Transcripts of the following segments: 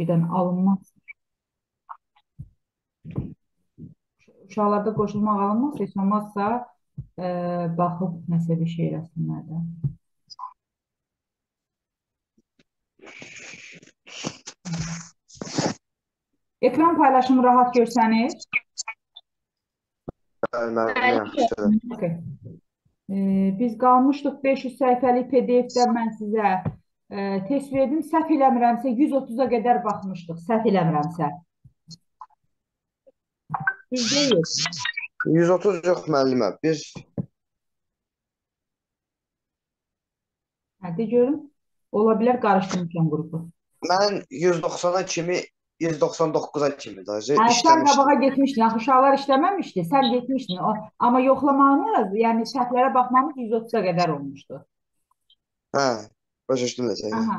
birdən alınmaz. Uşaqlarda qoşulmaq alınmaz, heç olmazsa e, baxıb nəsə bir şey eləsinlər də. Ekran paylaşımı rahat görsəniz. Okay. Ee, biz qalmışdıq 500 səhifəlik PDF-dən mən sizə e, test verdim. Səhv eləmirəmsə 130-a qədər baxmışdıq. Səhv eləmirəmsə. Düz deyil. 130 yox müəllimə. Biz Hə, de görüm. Ola bilər qarışdırmışam qrupu. mən 190-a kimi 199-a kimi də Hə, sən işləmişdim. qabağa getmişdin. Axı uşaqlar işləməmişdi. Sən getmişdin. O, amma yoxlamağınız, yəni səhvlərə baxmamız 130-a qədər olmuşdu. Hə, başa düşdüm də səni. Aha.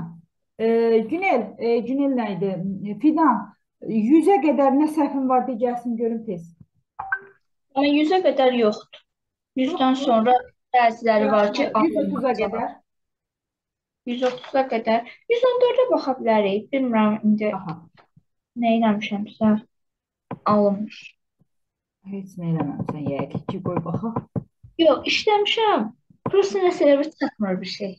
E, Günel, e, Günel nə idi? Fidan, 100-ə qədər nə səhvin var de gəlsin görüm tez. Amma 100-ə qədər yoxdur. 100-dən sonra bəziləri var ki, 130-a qədər. 130-a qədər. 114-ə baxa bilərik. Bilmirəm indi Aha. nə eləmişəmsə alınmış. Heç nə eləməmisən yəqin ki, qoy baxaq. Yox, işləmişəm. Prosta nəsə bir çatmır bir şey.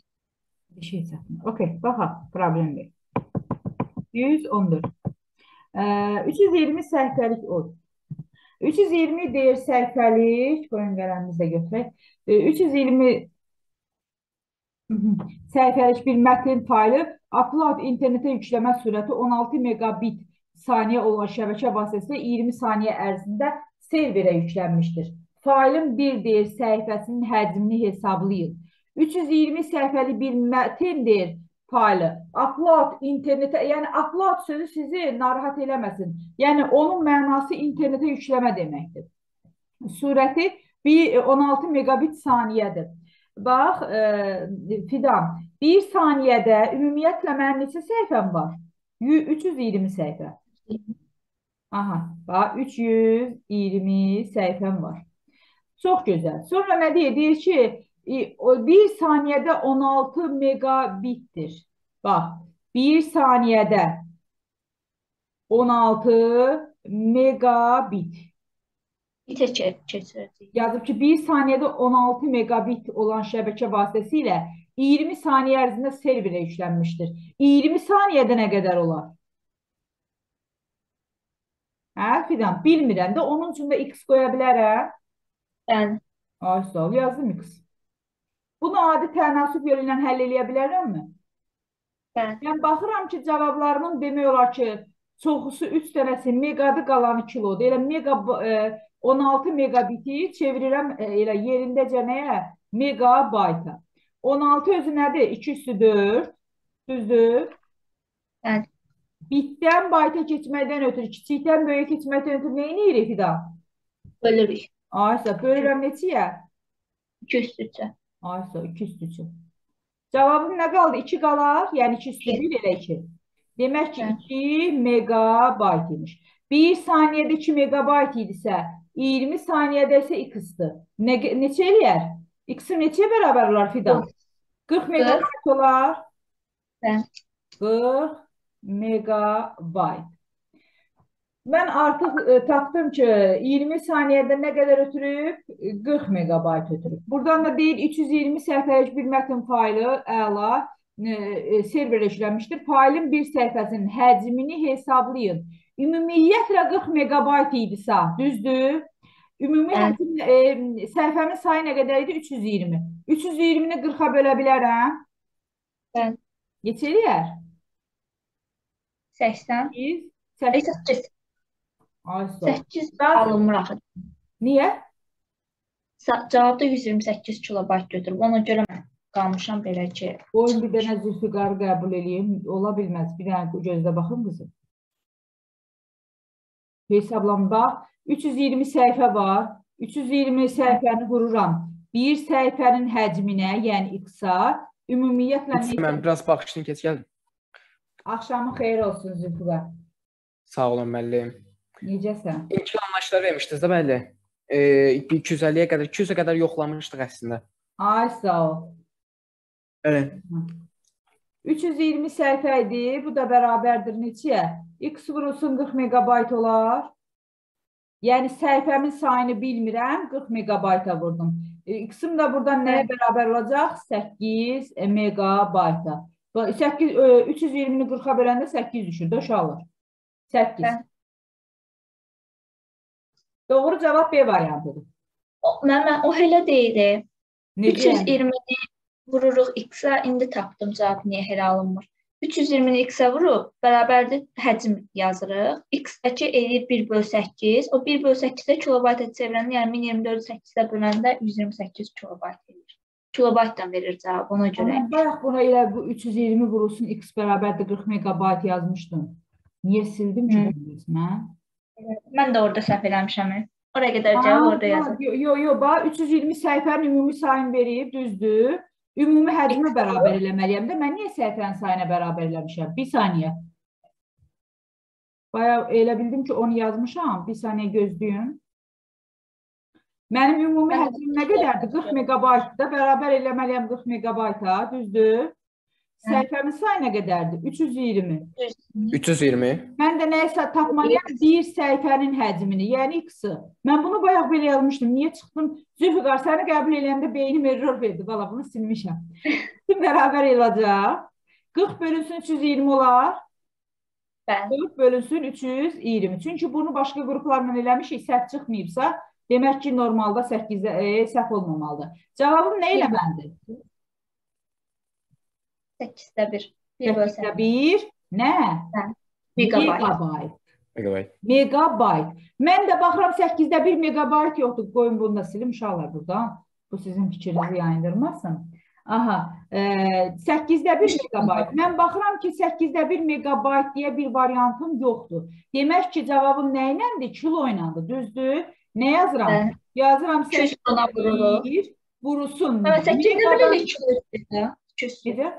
Bir şey çatmır. Okay, baxaq, problem yox. 114. Ə, 320 səhifəlik od. 320 deyir səhifəlik, qoyun qələmimizi də götürək. Ə, 320 Mhm. səhifəlik bir mətn faylı upload internetə yükləmə sürəti 16 megabit saniyə olan şəbəkə vasitəsilə 20 saniyə ərzində serverə yüklənmişdir. Faylın bir deyir səhifəsinin həcmini hesablayın. 320 səhifəli bir mətndir faylı. Upload internetə, yəni upload sözü sizi narahat eləməsin. Yəni onun mənası internetə yükləmə deməkdir. Sürəti bir 16 megabit saniyədir. Bax, e, Fidan, bir saniyədə ümumiyyətlə mənim neçə səhifəm var? Yü- 320 səhifə. Aha, bax 320 səhifəm var. Çox gözəl. Sonra nə deyir? Deyir ki, e, bir saniyədə 16 megabitdir. Bax, bir saniyədə 16 megabit. Çə- keçirəcəyik. Yazıb ki, 1 saniyədə 16 megabit olan şəbəkə vasitəsilə 20 saniyə ərzində serverə yüklənmişdir. 20 saniyədə nə qədər olar? Hə, Fidan, bilmirəm də onun üçün də x qoya bilərəm. Yəni Ay, sağ ol, yazdım x. Bunu adi tənasüb yolu ilə həll eləyə bilərəmmi? Bəli. Mən baxıram ki, cavablarımın demək olar ki, çoxusu 3 dənəsi meqadır, qalanı kilodur. Elə mega e, 16 megabiti çevirirəm e, elə yerindəcə nəyə? Megabayta. 16 özü nədir? 2 üstü 4. Düzdür? Bəli. Bitdən bayta keçməkdən ötürü, kiçikdən böyüyə keçməkdən ötürü nə edirik Fidan? bölürük. Aysa, bölürəm neçəyə? 2 üstü 3-ə. Aysa, 2 üstü 3. Cavabım nə qaldı? 2 qalar, yəni 2 üstü 1 elə 2. Demək ki, Bəli. 2 megabayt imiş. 1 saniyədə 2 megabayt idisə, 20 saniyədə isə x-dır. Nə, neçə eləyər? X-i neçəyə bərabər olar Fidan? 40 megabayt olar. Bəli. 40 megabayt. Mən artıq e, tapdım ki, 20 saniyədə nə qədər ötürüb? E, 40 megabayt ötürüb. Buradan da deyir 320 səhifəlik bir mətn faylı əla e, e, serverə yüklənmişdir. Faylın bir səhifəsinin həcmini hesablayın. Ümumiyyətlə 40 megabayt idisə, düzdür? Ümumi Bəli. həcm e, səhifəmin sayı nə qədər idi? 320. 320-ni 40-a bölə bilərəm. Bəli. Neçə eləyər? 80. 100, 8. Ay sağ ol. 8 Daha- alınmır axı. Niyə? Cavabda 128 kilobayt götürüb. Ona görə mən qalmışam belə ki, Oyun bir dənə Zülfüqarı qəbul eləyim. Ola bilməz. Bir dənə gözlə baxın qızım. Hesablamda 320 səhifə var. 320 səhifəni vururam. Bir səhifənin həcminə, yəni x-a, ümumiyyətlə Mən biraz baxışını keç gəldim. Axşamın xeyir olsun Zülfüqar. Sağ olun müəllim. Necəsən? İlkin anlayışlar vermişdiniz də bəli. E, 250-yə qədər, 200-ə qədər yoxlamışdıq əslində. Ay sağ ol. Bəli. 320 səhifə idi. Bu da bərabərdir neçəyə? X vurulsun 40 megabayt olar. Yəni səhifəmin sayını bilmirəm, 40 megabayta vurdum. E, X-im də buradan nəyə bərabər olacaq? 8 megabayta. 8 320-ni 40-a böləndə 8 düşür də uşaqlar. 8. Bəli. Doğru cavab B variantıdır. O, mən, o elə deyildi. Necə? yəni? 320-ni vururuq x-ə, indi tapdım cavab niyə elə alınmır. 320-ni x-ə vurub bərabərdir həcm yazırıq. X-dəki eləyir 1 bölü 8. O 1 bölü 8-də kilobayta çevirəndə, yəni 1024 8-də böləndə 128 kilobayt edir. Kilobaytdan verir cavab ona görə. Amma bayaq buna elə bu 320 vurulsun x bərabərdir 40 megabayt yazmışdım. Niyə sildim ki Hı. Mən də orada səhv eləmişəm. Oraya qədər cavab orada yazır. Yox, yox, yo, bax 320 səhifənin ümumi sayını verib, düzdür? Ümumi həcmə bərabər eləməliyəm də. Mən niyə səhifənin sayına bərabər eləmişəm? Bir saniyə. Bayaq elə bildim ki, onu yazmışam. Bir saniyə gözləyin. Mənim ümumi həcmim nə qədərdir? 40 megabaytda bərabər eləməliyəm 40 megabayta, düzdür? Səhifəmin sayı nə qədərdir? 320. 320. Mən də nəyisə tapmalıyam bir səhifənin həcmini, yəni x-i. Mən bunu bayaq belə yazmışdım. Niyə çıxdım? Zülfüqar səni qəbul edəndə beynim error verdi. Valla bunu silmişəm. Kim bərabər eləcək? 40 bölünsün 320 olar. Bəli. 40 bölünsün 320. Çünki bunu başqa qruplarla eləmişik, səhv çıxmayıbsa, demək ki, normalda 8-də e, səhv olmamalıdır. Cavabım nə eləməlidir? 8-də 1. 1 bölü 8-də 1 nə? Megabayt. Megabayt. Megabayt. Megabayt. Mən də baxıram 8-də 1 megabayt yoxdur. Qoyun bunu da silim uşaqlar burada. Bu sizin fikrinizi yayındırmasın. Aha, e, 8-də 1 megabayt. Mən baxıram ki, 8-də 1 megabayt deyə bir variantım yoxdur. Demək ki, cavabım nə iləndir? Kilo iləndir, düzdür? Nə yazıram? Bəli. Yazıram 200 ona vururuq. 8 vurusun. Amma 8-də 1 megabayt. 200. 200. Necə?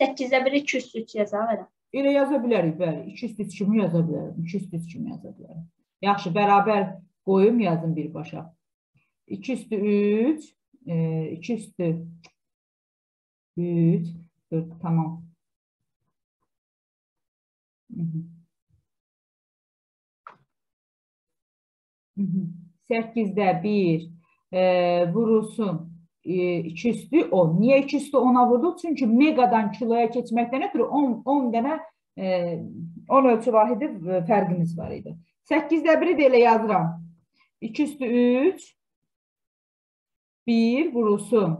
8-də 1 203 yazar elə. Elə yaza bilərik, bəli. 2 üstü kimi yaza bilərəm. 2 üstü kimi yaza bilərəm. Yaxşı, bərabər qoyum yazın birbaşa. 2 üstü 3, 2 üstü 3, 4, tamam. Hı -hı. 8-də 1 e, vurulsun 2 üstü 10. Niyə 2 üstü 10-a vurduq? Çünki megadan kiloya keçməkdən ötürü 10, 10 dənə e, 10 ölçü vahidi e, fərqimiz var idi. 8-də 1-i də elə yazıram. 2 üstü 3 1 vurulsun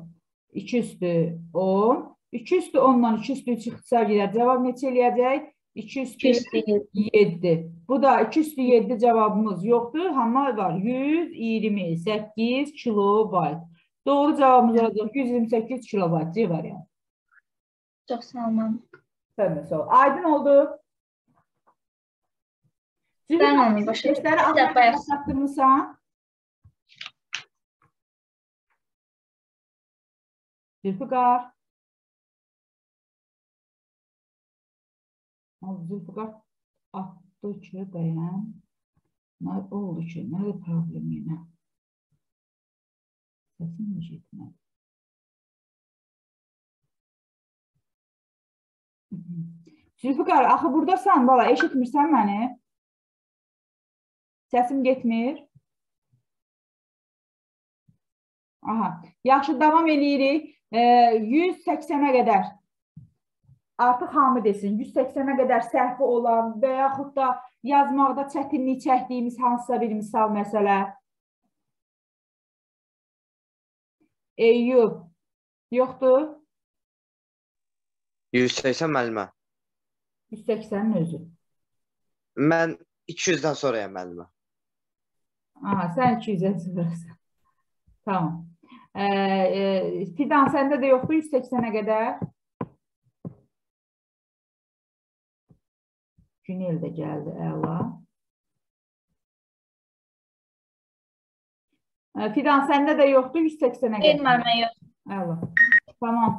2 üstü 10 2 üstü 10-dan 2 üstü 3 ixtisar gedər. Cavab neçə eləyəcək? 2 üstü 200 7. Bu da 2 üstü 7 cavabımız yoxdur. Amma var. 128 kilobayt. Doğru cavabımız olacaq 128 kilobayt. C variant. Çox sağ olun. Sən də sağ ol. Aydın oldu. Mən onu başa düşdüm. Testləri Bir də bayaq- axtarıb çatdırmısan? Zülfüqar. Al, Zülfüqar atdı ki, bəyən. Nə oldu ki? Nədir problem yenə? Necə etmədi? Zülfüqar, axı buradasan, bala, eşitmirsən məni? Səsim getmir. Aha, yaxşı, davam eləyirik. E, 180-ə qədər artıq hamı desin, 180-ə qədər səhvi olan və yaxud da yazmaqda çətinlik çəkdiyimiz hansısa bir misal məsələ. Eyyub, yoxdur? 180 müəllimə. 180-in özü. Mən 200-dən sonrayam müəllimə. Aha, sən 200-ə çıxırsan. Tamam. Ee, e, Fidan səndə də yoxdur 180-ə qədər? Günel də gəldi, əla. Fidan səndə də yoxdur 180-ə Qeyd qədər? müəllimə yox. Əla. Tamam.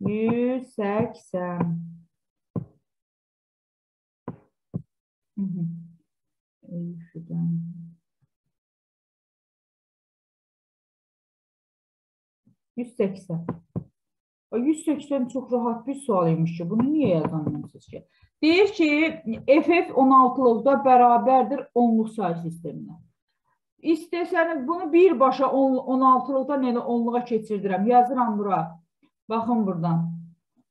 180. Hı -hı. Ey, Şuradan. 180. Bax, 180 çox rahat bir sual imiş ki, bunu niyə yazamıyorsunuz ki? Deyir ki, FF 16-lıqda bərabərdir onluq sayı sisteminə. İstəsəniz bunu birbaşa 16-lıqdan elə onluğa keçirdirəm. Yazıram bura. Baxın buradan.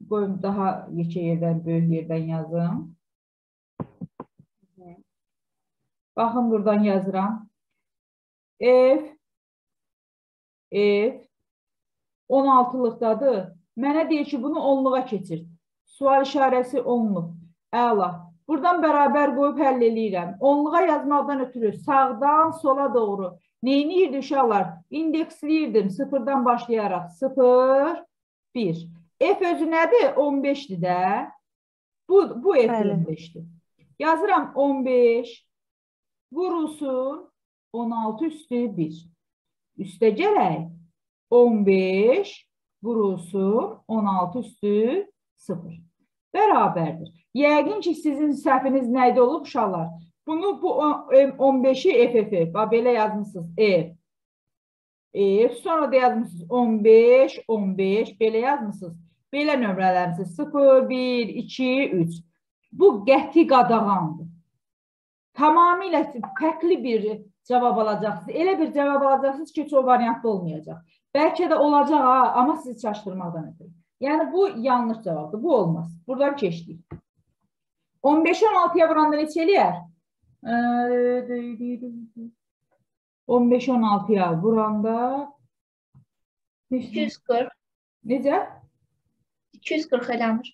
Qoyum daha yekə yerdən, böyük yerdən yazım. Baxın buradan yazıram. F F 16-lıqdadır. Mənə deyir ki, bunu onluğa keçir. Sual işarəsi onluq. Əla. Buradan bərabər qoyub həll eləyirəm. Onluğa yazmaqdan ötürü sağdan sola doğru. Neyniyirdi uşaqlar? İndeksliyirdim sıfırdan başlayaraq. 0, 1. F özü nədir? 15-dir də. Bu, bu F 15-dir. Yazıram 15 vurulsun 16 üstü 1. Üstə gələk 15 vurulsun 16 üstü 0. Bərabərdir. Yəqin ki, sizin səhviniz nə idi olub uşaqlar? Bunu bu 15-i FF, belə yazmısınız F. F, sonra da yazmısınız 15, 15, belə yazmısınız. Belə nömrələmişsiniz 0, 1, 2, 3. Bu qəti qadağandır. Tamamilə fərqli bir cavab alacaqsınız. Elə bir cavab alacaqsınız ki, çox variantlı olmayacaq. Bəlkə də olacaq ha, amma sizi çaşdırmaqdan ötürü. Yəni bu yanlış cavabdır. Bu olmaz. Buradan keçdik. 15-i 16-ya vuranda neçə eləyər? 15-i 16-ya vuranda 240. Necə? 240 eləmir.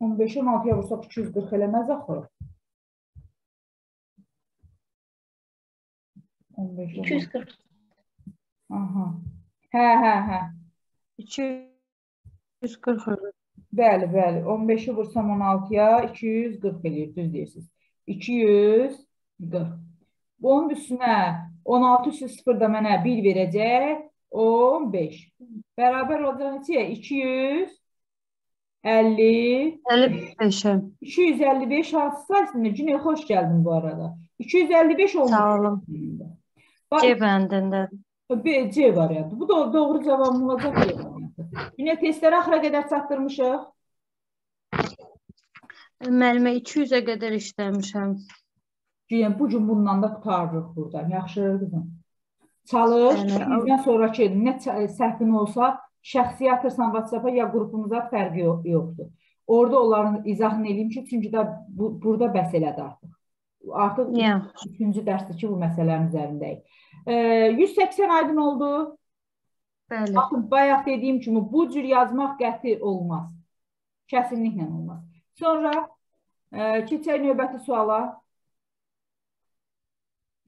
15-i 16-ya vursaq 240 eləməz axı. 15 240. Aha. Hə, hə, hə. 240 olur. Bəli, bəli. 15-i vursam 16-ya 240 eləyir, düz deyirsiniz. 240. Bunun üstünə 16 üstü 0 da mənə 1 verəcək. 15. Bərabər olacaq neçəyə? 200 50 55'e. 255 hansı sayısında? Cüneyt xoş gəldin bu arada. 255 olmuş. Sağ olun. C bəndində. B, C variantı. Bu da doğru cavab olacaq C variantı. Yine testləri axıra qədər çatdırmışıq. Müəllimə 200-ə qədər işləmişəm. Yine bu gün bundan da qutarırıq burada. Yaxşı qızım. Çalış. Bizdən sonraki nə səhvin olsa şəxsi atırsan WhatsApp-a ya qrupumuza fərqi yox, yoxdur. Orada onların izahını edeyim ki, çünki də bu, burada bəs elədi artıq. Artıq Niyə? üçüncü dərsdir ki, bu məsələnin üzərindəyik. E, 180 aydın oldu. Bəli. Baxın, bayaq dediyim kimi bu cür yazmaq qəti olmaz. Kəsinliklə olmaz. Sonra e, keçək növbəti suala.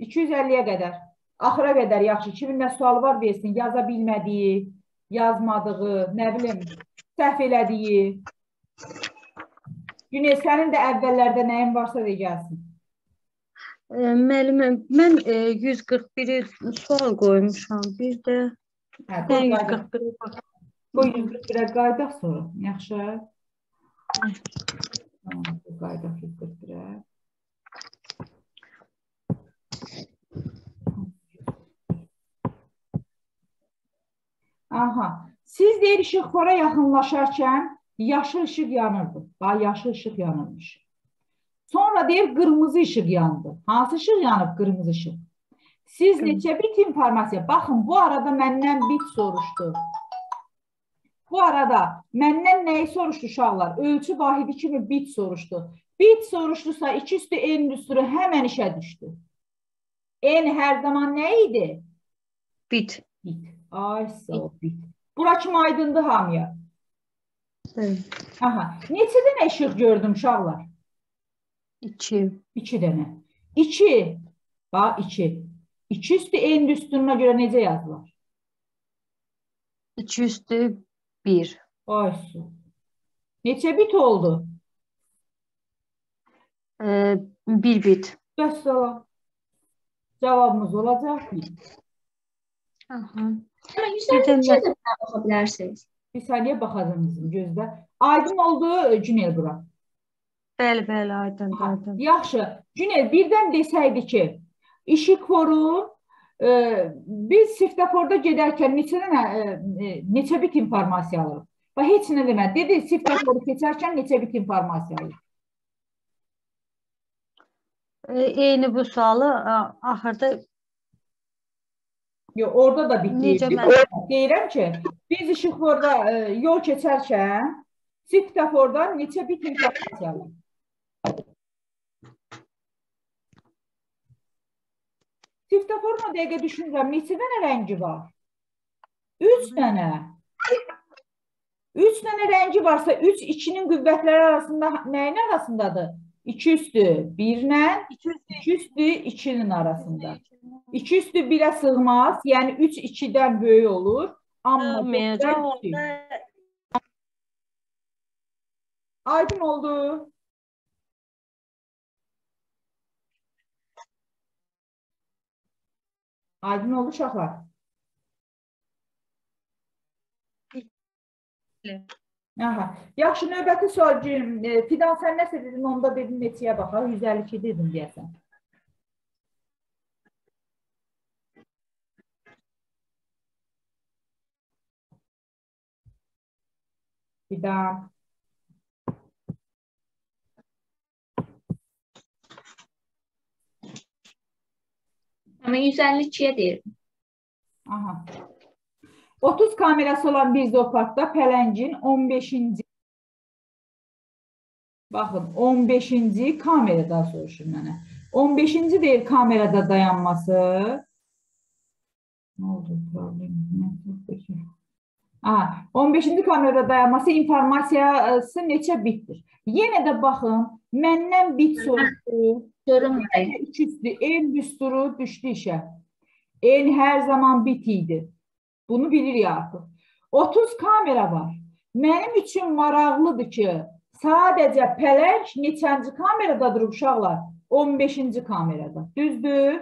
250-yə qədər. Axıra qədər yaxşı. Kimin nə sualı var versin. Yaza bilmədiyi, yazmadığı, nə bilim, səhv elədiyi. Güney, sənin də əvvəllərdə nəyin varsa de gəlsin. E, Müəllimə, mən e, 141-i sual qoymuşam. Bir də Hə, mən qoy qaydaq. 141-i bax- Qoy 141-ə qaydaq sonra. Yaxşı. Tamam, qaydaq 141-ə. Aha. Siz deyir işıqfora yaxınlaşarkən yaşıl işıq yanırdı. Bax, yaşıl işıq yanırmış. Sonra deyir qırmızı işıq yandı. Hansı işıq yanıb? Qırmızı işıq. Siz neçə bit informasiya? Baxın, bu arada məndən bit soruşdu. Bu arada məndən nəyi soruşdu uşaqlar? Ölçü vahidi kimi bit soruşdu. Bit soruşdusa 2 üstü n üstü həmən işə düşdü. N hər zaman nə idi? bit. Bit. Ay sağ ol, bit. Bura kimi aydındır hamıya. Bəli. Aha. Neçə dənə işıq gördüm uşaqlar? 2. 2 dənə. 2. Bax 2. 2 üstü n üstünə görə necə yazılır? 2 üstü 1. Ay su. Neçə bit oldu? E, 1 bit. Vəssalam. Cavabımız olacaq ki, Aha. Amma Bir də 152-yə də buna baxa bilərsiniz. bir saniyə baxacağım bizim gözdə. Aydın oldu Cüneyl bura. Bəli, bəli, aydın, aydın. Yaxşı. Cüneyl birdən desəydi ki, işıq forun e, biz svetoforda gedərkən neçə dənə e, e, neçə bit informasiya alırıq? Və heç nə demədi. Dedi svetoforu keçərkən neçə bit informasiya alırıq? E, eyni bu sualı a- axırda Yox, orada da bit Necə deyil. mən- Deyirəm ki, biz işıqforda e, yol keçərkən svetofordan neçə bit informasiya alırıq? O dəqiqə düşünürəm, neçə dənə rəngi var? 3 dənə. 3 dənə rəngi varsa 3 2-nin qüvvətləri arasında nəyin arasındadır? 2 üstü 1 ilə 2 üstü 2-nin arasında. 2 üstü 1-ə sığmaz, yəni 3 2-dən böyük olur. Amma kiçik. onda Aydın oldu. Aydın oldu uşaqlar. Aha. Yaxşı, növbəti sual. E, Fidan sən nəsə dedin, onda dedin neçəyə baxaq? 152 dedin deyəsən. Fidan. Amma 152-yə deyirəm. Aha. 30 kamerası olan bir zooparkda pələngin 15-ci Baxın, 15-ci kameradan soruşur mənə. 15-ci deyil kamerada dayanması. Nə oldu? Problem. Aha, 15-ci kamerada dayanması informasiyası neçə bitdir? Yenə də baxın, məndən bit soruşdu. Görünmür. Üç üstü en düsturu düşdü işə. En hər zaman bit idi. Bunu bilirik artıq. 30 kamera var. Mənim üçün maraqlıdır ki, sadəcə pələng neçənci kameradadır uşaqlar? 15-ci kamerada. Düzdür?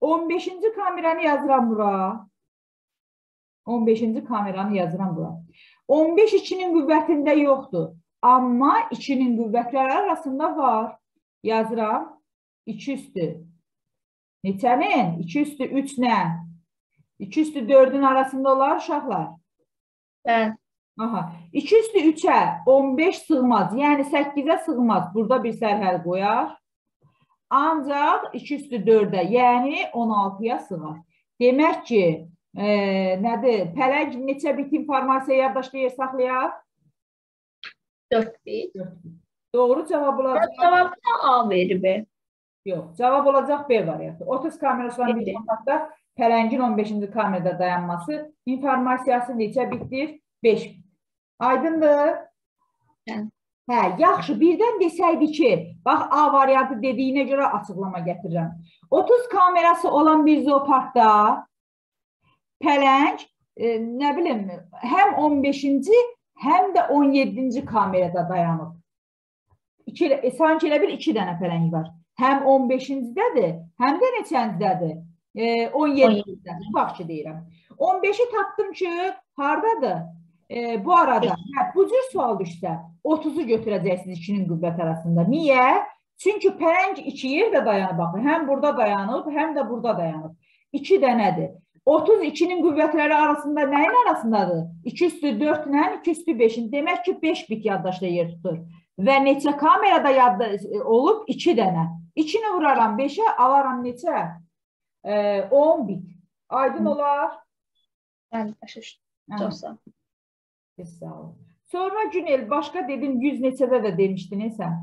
15-ci kameranı yazıram bura. 15-ci kameranı yazıram bura. 15 2-nin qüvvətində yoxdur. Amma 2-nin qüvvətləri arasında var. Yazıram. 2 üstü. Neçənin? 2 üstü 3 nə? 2 üstü 4-ün arasında olar uşaqlar. Bəli. Aha. 2 üstü 3-ə 15 sığmaz. Yəni 8-ə sığmaz. Burada bir sərhəd qoyar. Ancaq 2 üstü 4-ə, yəni 16-ya sığar. Demək ki, e, nədir? Pələng neçə bit informasiya yaddaşlayır saxlayar? 4 bit. Doğru cavab olacaq. Cavabı A verib. Yox, cavab olacaq B variantı. 30 kamerası olan bir otaqda pələngin 15-ci kamerada dayanması informasiyası neçə bitdir? 5 bit. Aydındır? Hə. Hə, yaxşı. Birdən desəydi ki, bax A variantı dediyinə görə açıqlama gətirirəm. 30 kamerası olan bir zooparkda pələng e, nə bilim, həm 15-ci, həm də 17-ci kamerada dayanıb. İki, e, sanki elə bil 2 dənə pələng var. Həm 15-cidədir, həm də neçəncədədir? E, 17-cidə. Bax ki deyirəm. 15-i tapdım ki, hardadır? E, bu arada, hə, bu cür sual düşsə, 30-u götürəcəksiniz 2-nin qüvvət arasında. Niyə? Çünki pələng iki yerdə dayanıb baxın. Həm burada dayanıb, həm də burada dayanıb. 2 dənədir. 32-nin qüvvətləri arasında nəyin arasındadır? 2 üstü 4 ilə 2 üstü 5-in. Demək ki, 5 bit yaddaşda yer tutur. Və neçə kamerada yadda olub? 2 dənə. 2-ni vuraram 5-ə, alaram neçə? E, 10 bit. Aydın olar? Bəli, başa düşdüm. Çox sağ ol. sağ olun. Sonra Günel, başqa dedin 100 neçədə də demişdin e sən.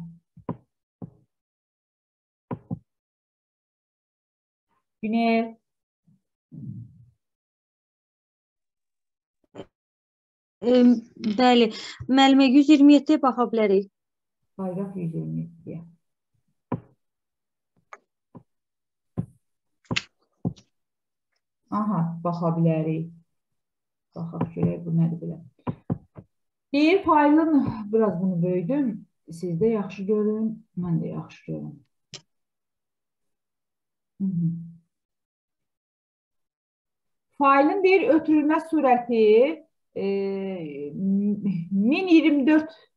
Günel. Bəli, müəllimə 127-yə baxa bilərik. Bayraq 127-yə. Aha, baxa bilərik. Baxaq görək bu nədir belə. Deyir faylın, biraz bunu böyüdüm. Siz də yaxşı görün, mən də yaxşı görün. Hı -hı. Faylın deyir ötürülmə sürəti e, 1024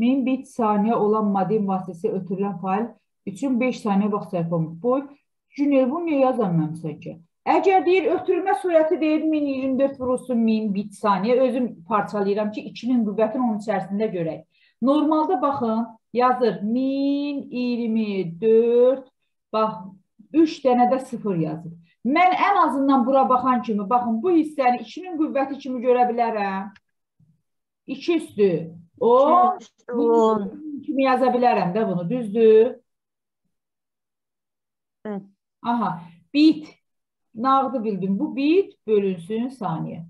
1000 bit saniyə olan modem vasitəsilə ötürülən fayl üçün 5 saniyə vaxt sərf olunur. Bu Junior bunu niyə yazamamısan ki? Əgər deyir ötürülmə surəti deyir 1024 vurulsun 1000 bit saniyə, özüm parçalayıram ki, 2-nin qüvvətini onun içərisində görək. Normalda baxın, yazır 1024, bax 3 dənə də 0 yazır. Mən ən azından bura baxan kimi, baxın bu hissəni 2-nin qüvvəti kimi görə bilərəm. 2 üstü 10 10. kimi yaza bilərəm də bunu, düzdür? Evet. Aha, bit. Nağdı bildim. Bu bit bölünsün saniyə.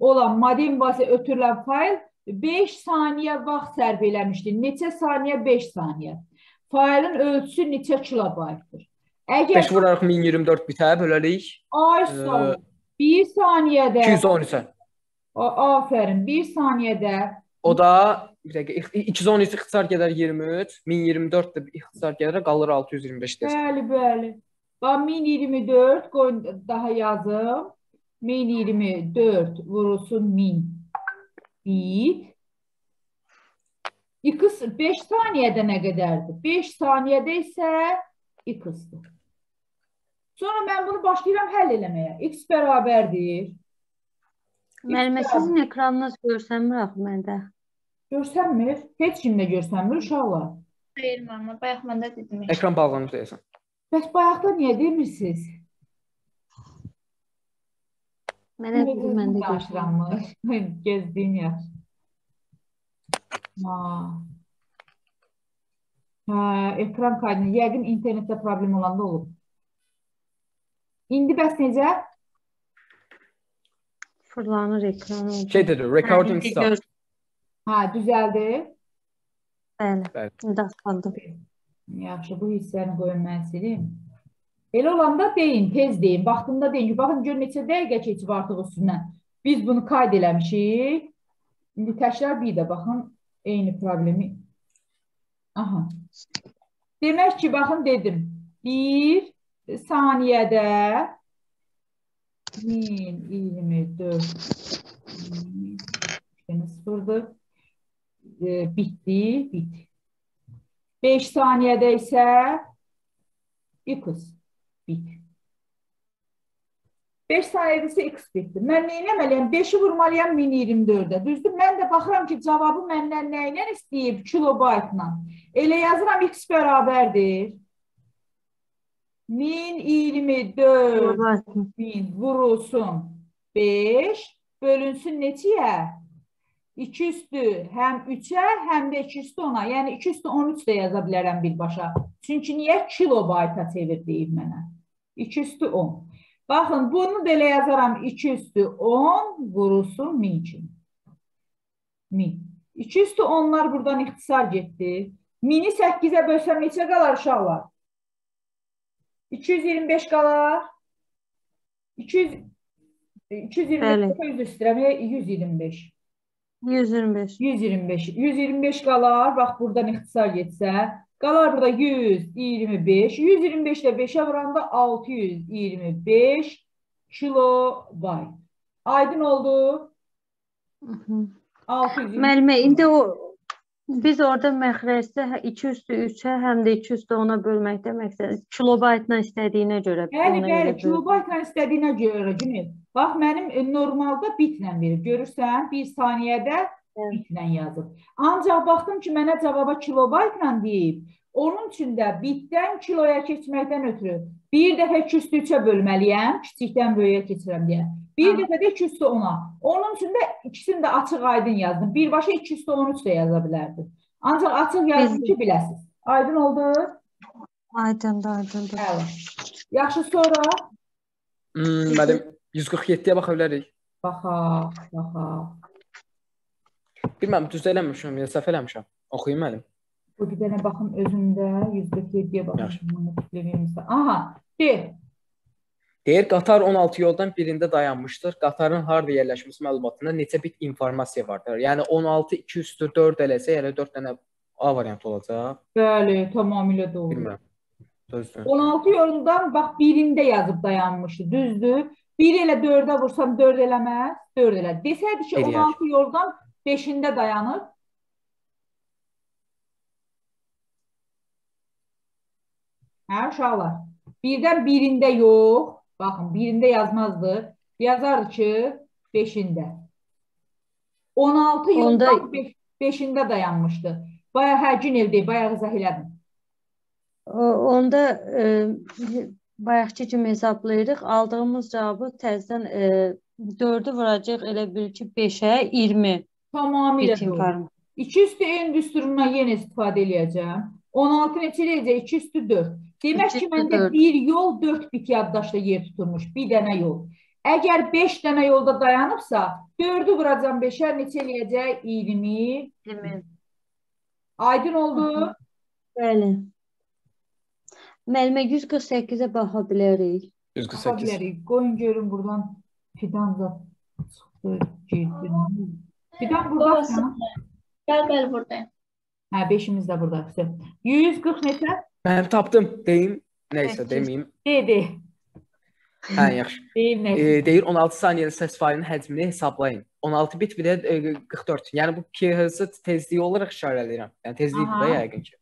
Olan modem vasitə ötürülən fayl 5 saniyə vaxt sərf eləmişdi. Neçə saniyə? 5 saniyə. Faylın ölçüsü neçə kilobaytdır? Əgər 5 vuraraq 1024 bitə bölərik. ay sağ 1 saniyədə 213-ə. A- Afərin. 1 saniyədə O da bir dəqiqə 213 ixtisar gedər 23, 1024 də ixtisar gedər qalır 625 desə. Bəli, bəli. Bax 1024 qoy daha yazım. 1024 vurulsun 1000 bit. X 5 saniyədə nə qədərdir? 5 saniyədə isə x-dir. Sonra mən bunu başlayıram həll eləməyə. X bərabərdir. Müəllimə sizin ekranınız görsənmir axı məndə. Görsənmir? Heç kimdə görsənmir uşaqlar. Xeyr, mənim bayaq məndə dedim. Ekran bağlanıb deyəsən. Bəs bayaqda niyə demirsiniz? Mənə dedi məndə görsənmir. Yaşlanmış. Gezdiyin yaş. Ha. Hə, ekran kaydını yəqin internetdə problem olanda olur. İndi bəs necə? Fırlanır ekranı. Şey dedi, recording Hə, stop. Hə, düzəldi. Bəli. Bəli. Asfaltı. Yaxşı, bu hissəni qoyun mən silim. Elə olanda deyin, tez deyin. Vaxtında deyin ki, baxın gör neçə dəqiqə keçib artıq üstündən. Biz bunu kayd eləmişik. İndi təkrar bir də baxın eyni problemi. Aha. Demək ki, baxın dedim. 1 saniyədə 1024 yəni sıfırdır. E, bitdi, bit. 5 saniyədə isə x bit. 5 saniyədə isə x bitdi. Mən nə etməliyəm? 5-i vurmalıyam 1024-ə. Düzdür? Mən də baxıram ki, cavabı məndən nə ilə istəyib? Kilobaytla. Elə yazıram x bərabərdir. 1024 min vurulsun 5 bölünsün neçəyə? 2 üstü həm 3-ə, həm də 2 üstü 10-a. Yəni 2 üstü 13 də yaza bilərəm birbaşa. Çünki niyə kilobayta çevir deyib mənə? 2 üstü 10. Baxın, bunu da elə yazaram 2 üstü 10 vurulsun 1000 kimi. 1000. 2 üstü 10'lar buradan ixtisar getdi. 1000-i 8-ə bölsəm neçə qalar uşaqlar? 225 qalar. 200 225 Bəli. üzr istəyirəm, 125. 125. 125. 125 qalar. Bax buradan ixtisar getsə, qalar burada 125. 125 ilə 5-ə vuranda 625 kilobayt. Aydın oldu? Mhm. 625. Müəllimə, indi o biz orada məxrəcdə 2 üstü 3-ə, həm də 2 üstü 10-a bölməkdə məqsəd kilobaytla istədiyinə görə. Bəli, ona bəli, böl- kilobaytla istədiyinə görə Cüneyt. Bax mənim e, normalda bitlə verir. Görürsən, 1 saniyədə Bəli. bitlə yazıb. Ancaq baxdım ki, mənə cavaba kilobaytla deyib. Onun üçün də bitdən kiloya keçməkdən ötürü bir dəfə 2 üstü 3-ə bölməliyəm, kiçikdən böyüyə keçirəm deyə. Bir dəfə də 2 üstü 10-a. Onun üçün də ikisini də açıq aydın yazdım. Birbaşa 2 üstü 13 də yaza bilərdim. Ancaq açıq yazdım ki, biləsiniz. Aydın oldu? Aydındır, aydındır. Bəli. Yaxşı sonra Hmm, müəllim 147-yə baxa bilərik. Baxa, baxa. Bilməm düz eləmişəm ya səhv eləmişəm. Oxuyum müəllim. Bu bir dənə baxım özündə 147-yə Yaxşı. baxım. Aha, de. Deyir qatar 16 yoldan birində dayanmışdır. Qatarın harda yerləşməsi məlumatında neçə bit informasiya vardır. Yəni 16 2 üstü 4 eləsə, yəni 4 dənə A variantı olacaq. Bəli, tamamilə doğru. Bilmirəm. Düzdür. 16 yolundan bax birində yazıb dayanmışdı, düzdür? 1 ilə 4-ə vursam 4 eləməz, 4 elə. Desəydi ki, Eləyər. 16 yoldan 5-də dayanır. Hə, uşaqlar. Birdən birində yox. Baxın, birində yazmazdı. Yazardı ki, 5-ində. 16 Onda- yıldan 5-ində dayanmışdı. Bayaq hər gün evdə, bayaq izah elədim. Onda e, bayaqki kimi hesablayırıq. Aldığımız cavabı təzədən e, 4-ü vuracaq elə bil ki 5-ə 20 Tamamilə doğru. informasiya. 2 üstü n düsturundan yenə istifadə eləyəcəm. 16 neçə eləyəcək? 2 üstü 4. Demək ki, məndə bir yol 4 bit yaddaşda yer tuturmuş. Bir dənə yol. Əgər 5 dənə yolda dayanıbsa, 4-ü vuracam 5-ə neçə eləyəcək? 20. 20. Aydın oldu? Bəli. Müəllimə 148-ə baxa bilərik. Baxa 148. bilərik. Qoyun görün buradan fidan da çıxdı, girdi. Fidan buradasan? Gəl, gəl buradayım. Hə, 5-imiz də buradadır. 140 neçə? Mən tapdım. Deyim. Nəysə deməyim. Dedi. Hə, yaxşı. Deyim nə? E, deyir 16 saniyəlik səs faylının həcmini hesablayın. 16 bit bir də e, 44. Yəni bu KHz tezliyi olaraq işarələyirəm. Yəni tezliyidir də yəqin ki.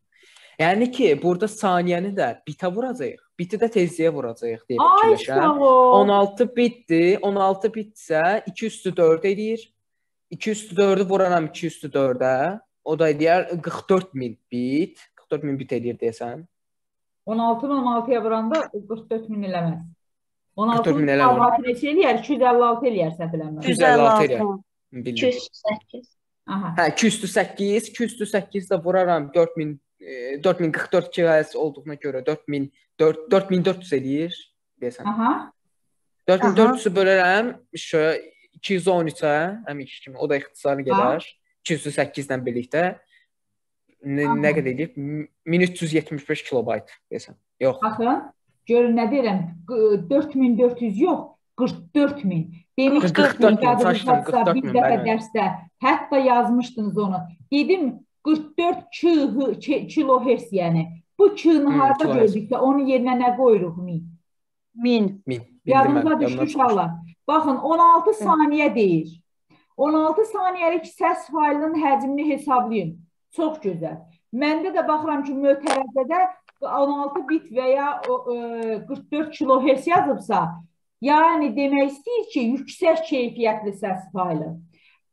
Yəni ki, burada saniyəni də bitə vuracağıq. Biti də tezliyə vuracağıq deyə fikirləşirəm. sağ ol. 16 bitdir. 16 bitsə 2 üstü 4 edir. 2 üstü 4-ü vuraram 2 üstü 4-ə. O da eləyər 44 min bit. 44 min bit eləyir deyəsən. 16 min 16-ya vuranda 44 min eləməz. 16 min eləməz. Neçə eləyər? 256 eləyər səhv eləmirəm. 256 eləyər. 208. Aha. Hə, 208, 208 də vuraram 4000 4044 kilohertz olduğuna görə 4000 4400 eləyir deyəsən. Aha. 4400-ü bölərəm şö 213-ə, həmin 2 kimi o da ixtisarı gedər. Aha. 208-lə birlikdə nə, nə qədər eləyib? 1375 kilobayt desəm. Yox. Baxın, görün nə deyirəm? 4400 yox, 44000. Demiş 44000 qadınlarsa 44 bir dəfə dərsdə hətta yazmışdınız onu. Dedim 44 kilo kilohertz, yəni bu kilo hmm, harda gördüksə onun yerinə nə qoyuruq 1000? 1000. 1000. Yadınıza düşdü uşaqlar. Baxın 16 saniyə deyir. 16 saniyəlik səs faylının həcmini hesablayın. Çox gözəl. Məndə də baxıram ki, mötərizədə 16 bit və ya o, e, 44 kilohertz yazıbsa, yəni demək istəyir ki, yüksək keyfiyyətli səs faylı.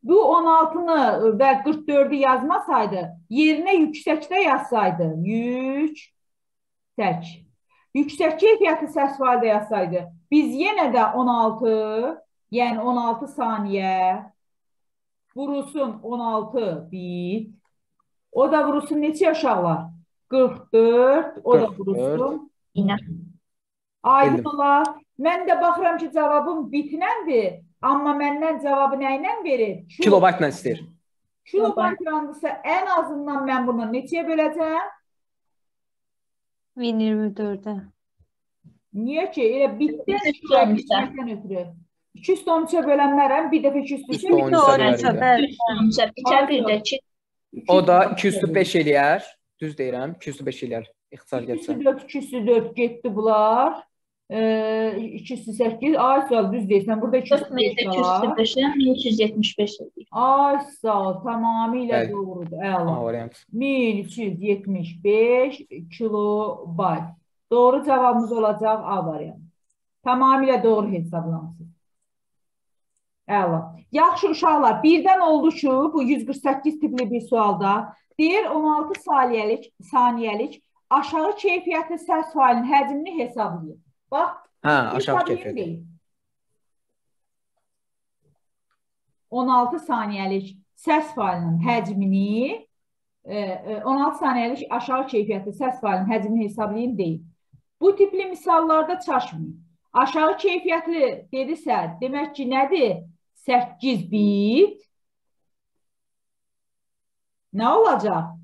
Bu 16-nı və 44-ü yazmasaydı, yerinə yüksəkdə yazsaydı, yüksək. Yüksək keyfiyyətli səs faylı yazsaydı, biz yenə də 16, yəni 16 saniyə vurulsun 16 bit. O da vurulsun neçə uşaqlar? 44, o 44. da vurulsun. Aydın olar. Mən də baxıram ki, cavabım bitnəndir, amma məndən cavabı nə ilə verir? Kilobaytla istəyir. Kilobaytlandırsa ən azından mən bunu neçəyə böləcəm? 1024-ə. Niyə ki, elə bitdən ötürü. 200 ton üçə bölənmərəm, bir dəfə 200 üçün, bir də 13-ə. İçə bir də 2. O da 205 eləyər. Düz deyirəm, 205 eləyər. İxtisar getsə. 204, 204 getdi bunlar. E, 208. Ay sağ ol, düz deyirsən. Burada 205 var. 205-dən 1375 eləyir. Ay sağ ol, tamamilə doğrudur. Əla. Variant. 1375 kilobayt. Doğru cavabımız olacaq A variantı. Tamamilə doğru hesablansın. Əla. Yaxşı uşaqlar, birdən oldu ki, bu 148 tipli bir sualda deyir 16 saniyəlik, saniyəlik aşağı keyfiyyətli səs failinin həcmini hesablayın. Bax, Hə, aşağı hesablayın keyfiyyət. deyil. 16 saniyəlik səs failinin həcmini e, e, 16 saniyəlik aşağı keyfiyyətli səs failinin həcmini hesablayın deyil. Bu tipli misallarda çaşmayın. Aşağı keyfiyyətli dedisə, demək ki, nədir? 8 bit. Nə olacaq?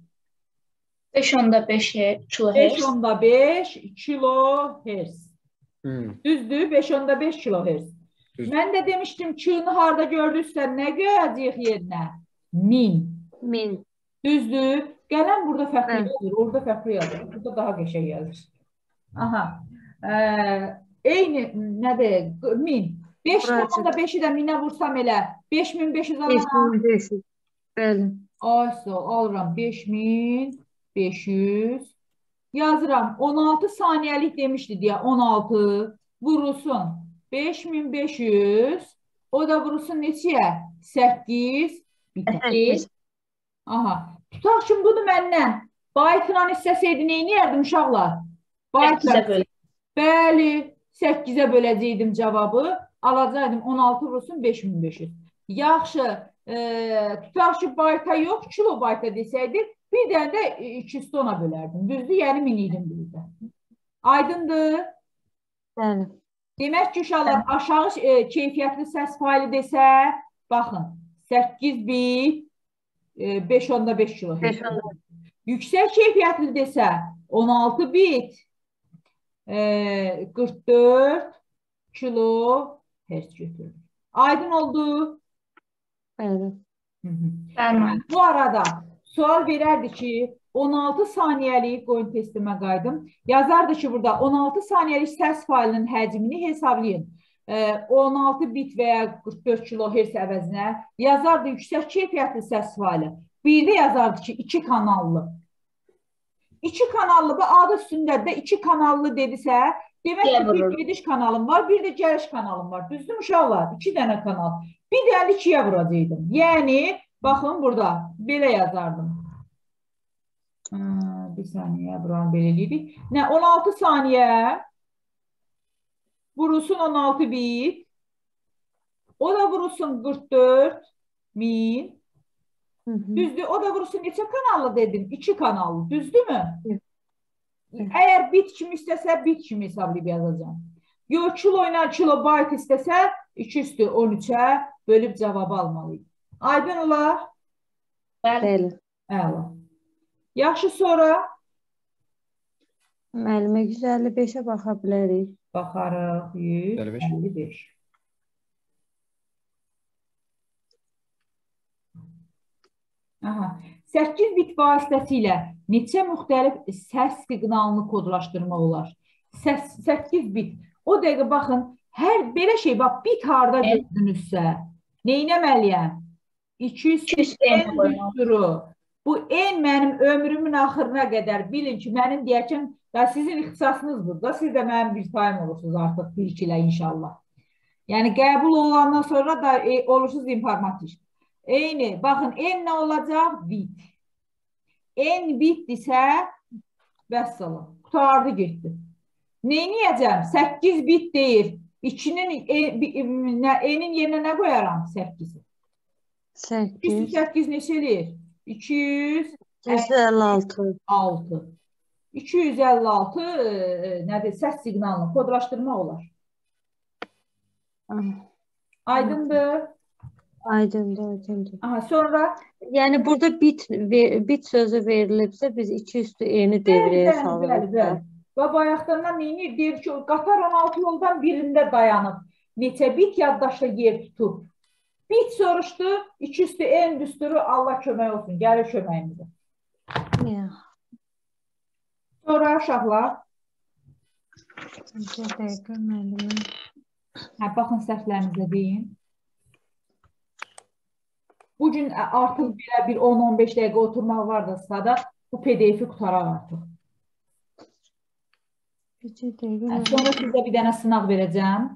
5 onda 5 kilohertz. 5 onda 5 kilohertz. Hmm. Düzdür? 5 onda 5 kilohertz. Düz. Mən də demişdim, Q-nu harda gördünüzsə, nə qoyacağıq yerinə? 1000. 1000. Düzdür? Qələm burada fərqli Bəli. yazır, orada fərqli yazır. Burada daha qəşəng yazır. Aha. Ee, eyni nədir? 1000. 5 Buraya onda 5-i də 1000-ə vursam elə 5500 alıram. 5500. Bəli. Aysa alıram 5500 yazıram 16 saniyəlik demişdi deyə 16 vurulsun 5500 o da vurulsun neçəyə? 8 bitər. Səkkiz. Aha. Tutaq ki, bunu məndən baytla istəsəydi nə edərdim uşaqlar? Baytla. 8-ə böl. Bəli, 8-ə böləcəydim cavabı, alacaqdım 16 vursun 5500. Yaxşı, e, tutaq ki, bayta yox, kilobayta desəydik, bir dənə də 200 ona bölərdim. Düzdür? Yəni min idim burada. Aydındır? Bəli. Demək ki, uşaqlar aşağı e, keyfiyyətli səs faylı desə, baxın, 8 bit, e, 5 onda 5 kilo. Beş onda. Yüksək keyfiyyətli desə, 16 bit, e, 44 kilo hertz götürür. Aydın oldu. Bəli. Bəli. Bu arada sual verərdi ki, 16 saniyəlik qoyun testimə qayıdım. Yazardı ki, burada 16 saniyəlik səs faylının həcmini hesablayın. Ee, 16 bit və ya 44 kilohertz əvəzinə yazardı yüksək keyfiyyətli səs faylı. Bir də yazardı ki, 2 kanallı. 2 kanallı bu adı üstündə də 2 kanallı dedisə, demək ki, bir gediş kanalım var, bir də gəliş kanalım var. Düzdür uşaqlar? 2 dənə kanal. Bir dənə 2-yə vuracaqdım. Yəni, baxın burada belə yazardım. Ha, bir saniyə buranı belə eləyirik. Nə 16 saniyə vurulsun 16 bit. O da vurulsun 44 min. Düzdür? O da vurulsun neçə kanallı dedin? 2 kanallı. Düzdürmü? Əgər bit kimi istəsə, bit kimi hesablayıb yazacağam. Yox, kilo ilə kilobayt istəsə, 2 üstü 13-ə bölüb cavabı almalıyıq. Aydın olar? Bəli. Bəli. Əla. Yaxşı sonra Müəllimə 155-ə baxa bilərik. baxarıq 155. Aha. 8 bit vasitəsilə neçə müxtəlif səs siqnalını kodlaşdırmaq olar? Səs 8 bit. O dəqiqə baxın, hər belə şey bax bit harda gördünüzsə, nə etməliyəm? 200 200 en en qoymaq. düsturu. Bu en mənim ömrümün axırına qədər bilin ki, mənim deyəcəm, ya sizin ixtisasınızdır da, siz də mənim bir tayım olursunuz artıq bir iki ilə inşallah. Yəni qəbul olandan sonra da e, olursunuz informatik. Eyni, baxın, en nə olacaq? Bit. En bitdirsə, vəssalam, qutardı getdi. Neyniyəcəm? 8 bit deyir. 2-nin en, bi- nə- enin yerinə nə qoyaram? 8-i. 8, 208 neçə eləyir? 200 156. 6. 256 e, nədir? Səs siqnalını kodlaşdırmaq olar. Aydındır? Aydındır, aydındır. Aha, sonra Yəni burada bit ve- bit sözü verilibsə biz 2 üstü eni devrəyə bəli, bəli, salırıq. bəli. Və bayaqdan neynir? Deyir ki, qatar 16 yoldan birində dayanıb. Neçə bit yaddaşda yer tutub. Bit soruşdu, iki üstü en düsturu Allah kömək olsun, gəlir köməyimizə. Ya, Sonra uşaqlar, dəqiqə müəllimə. hə, baxın səhvlərinizə deyin. Bugün ə, artıq belə bir 10-15 dəqiqə oturmaq var da bu PDF-i qutaraq artıq. Müəllimə. Sonra sizə bir dənə sınaq verəcəm.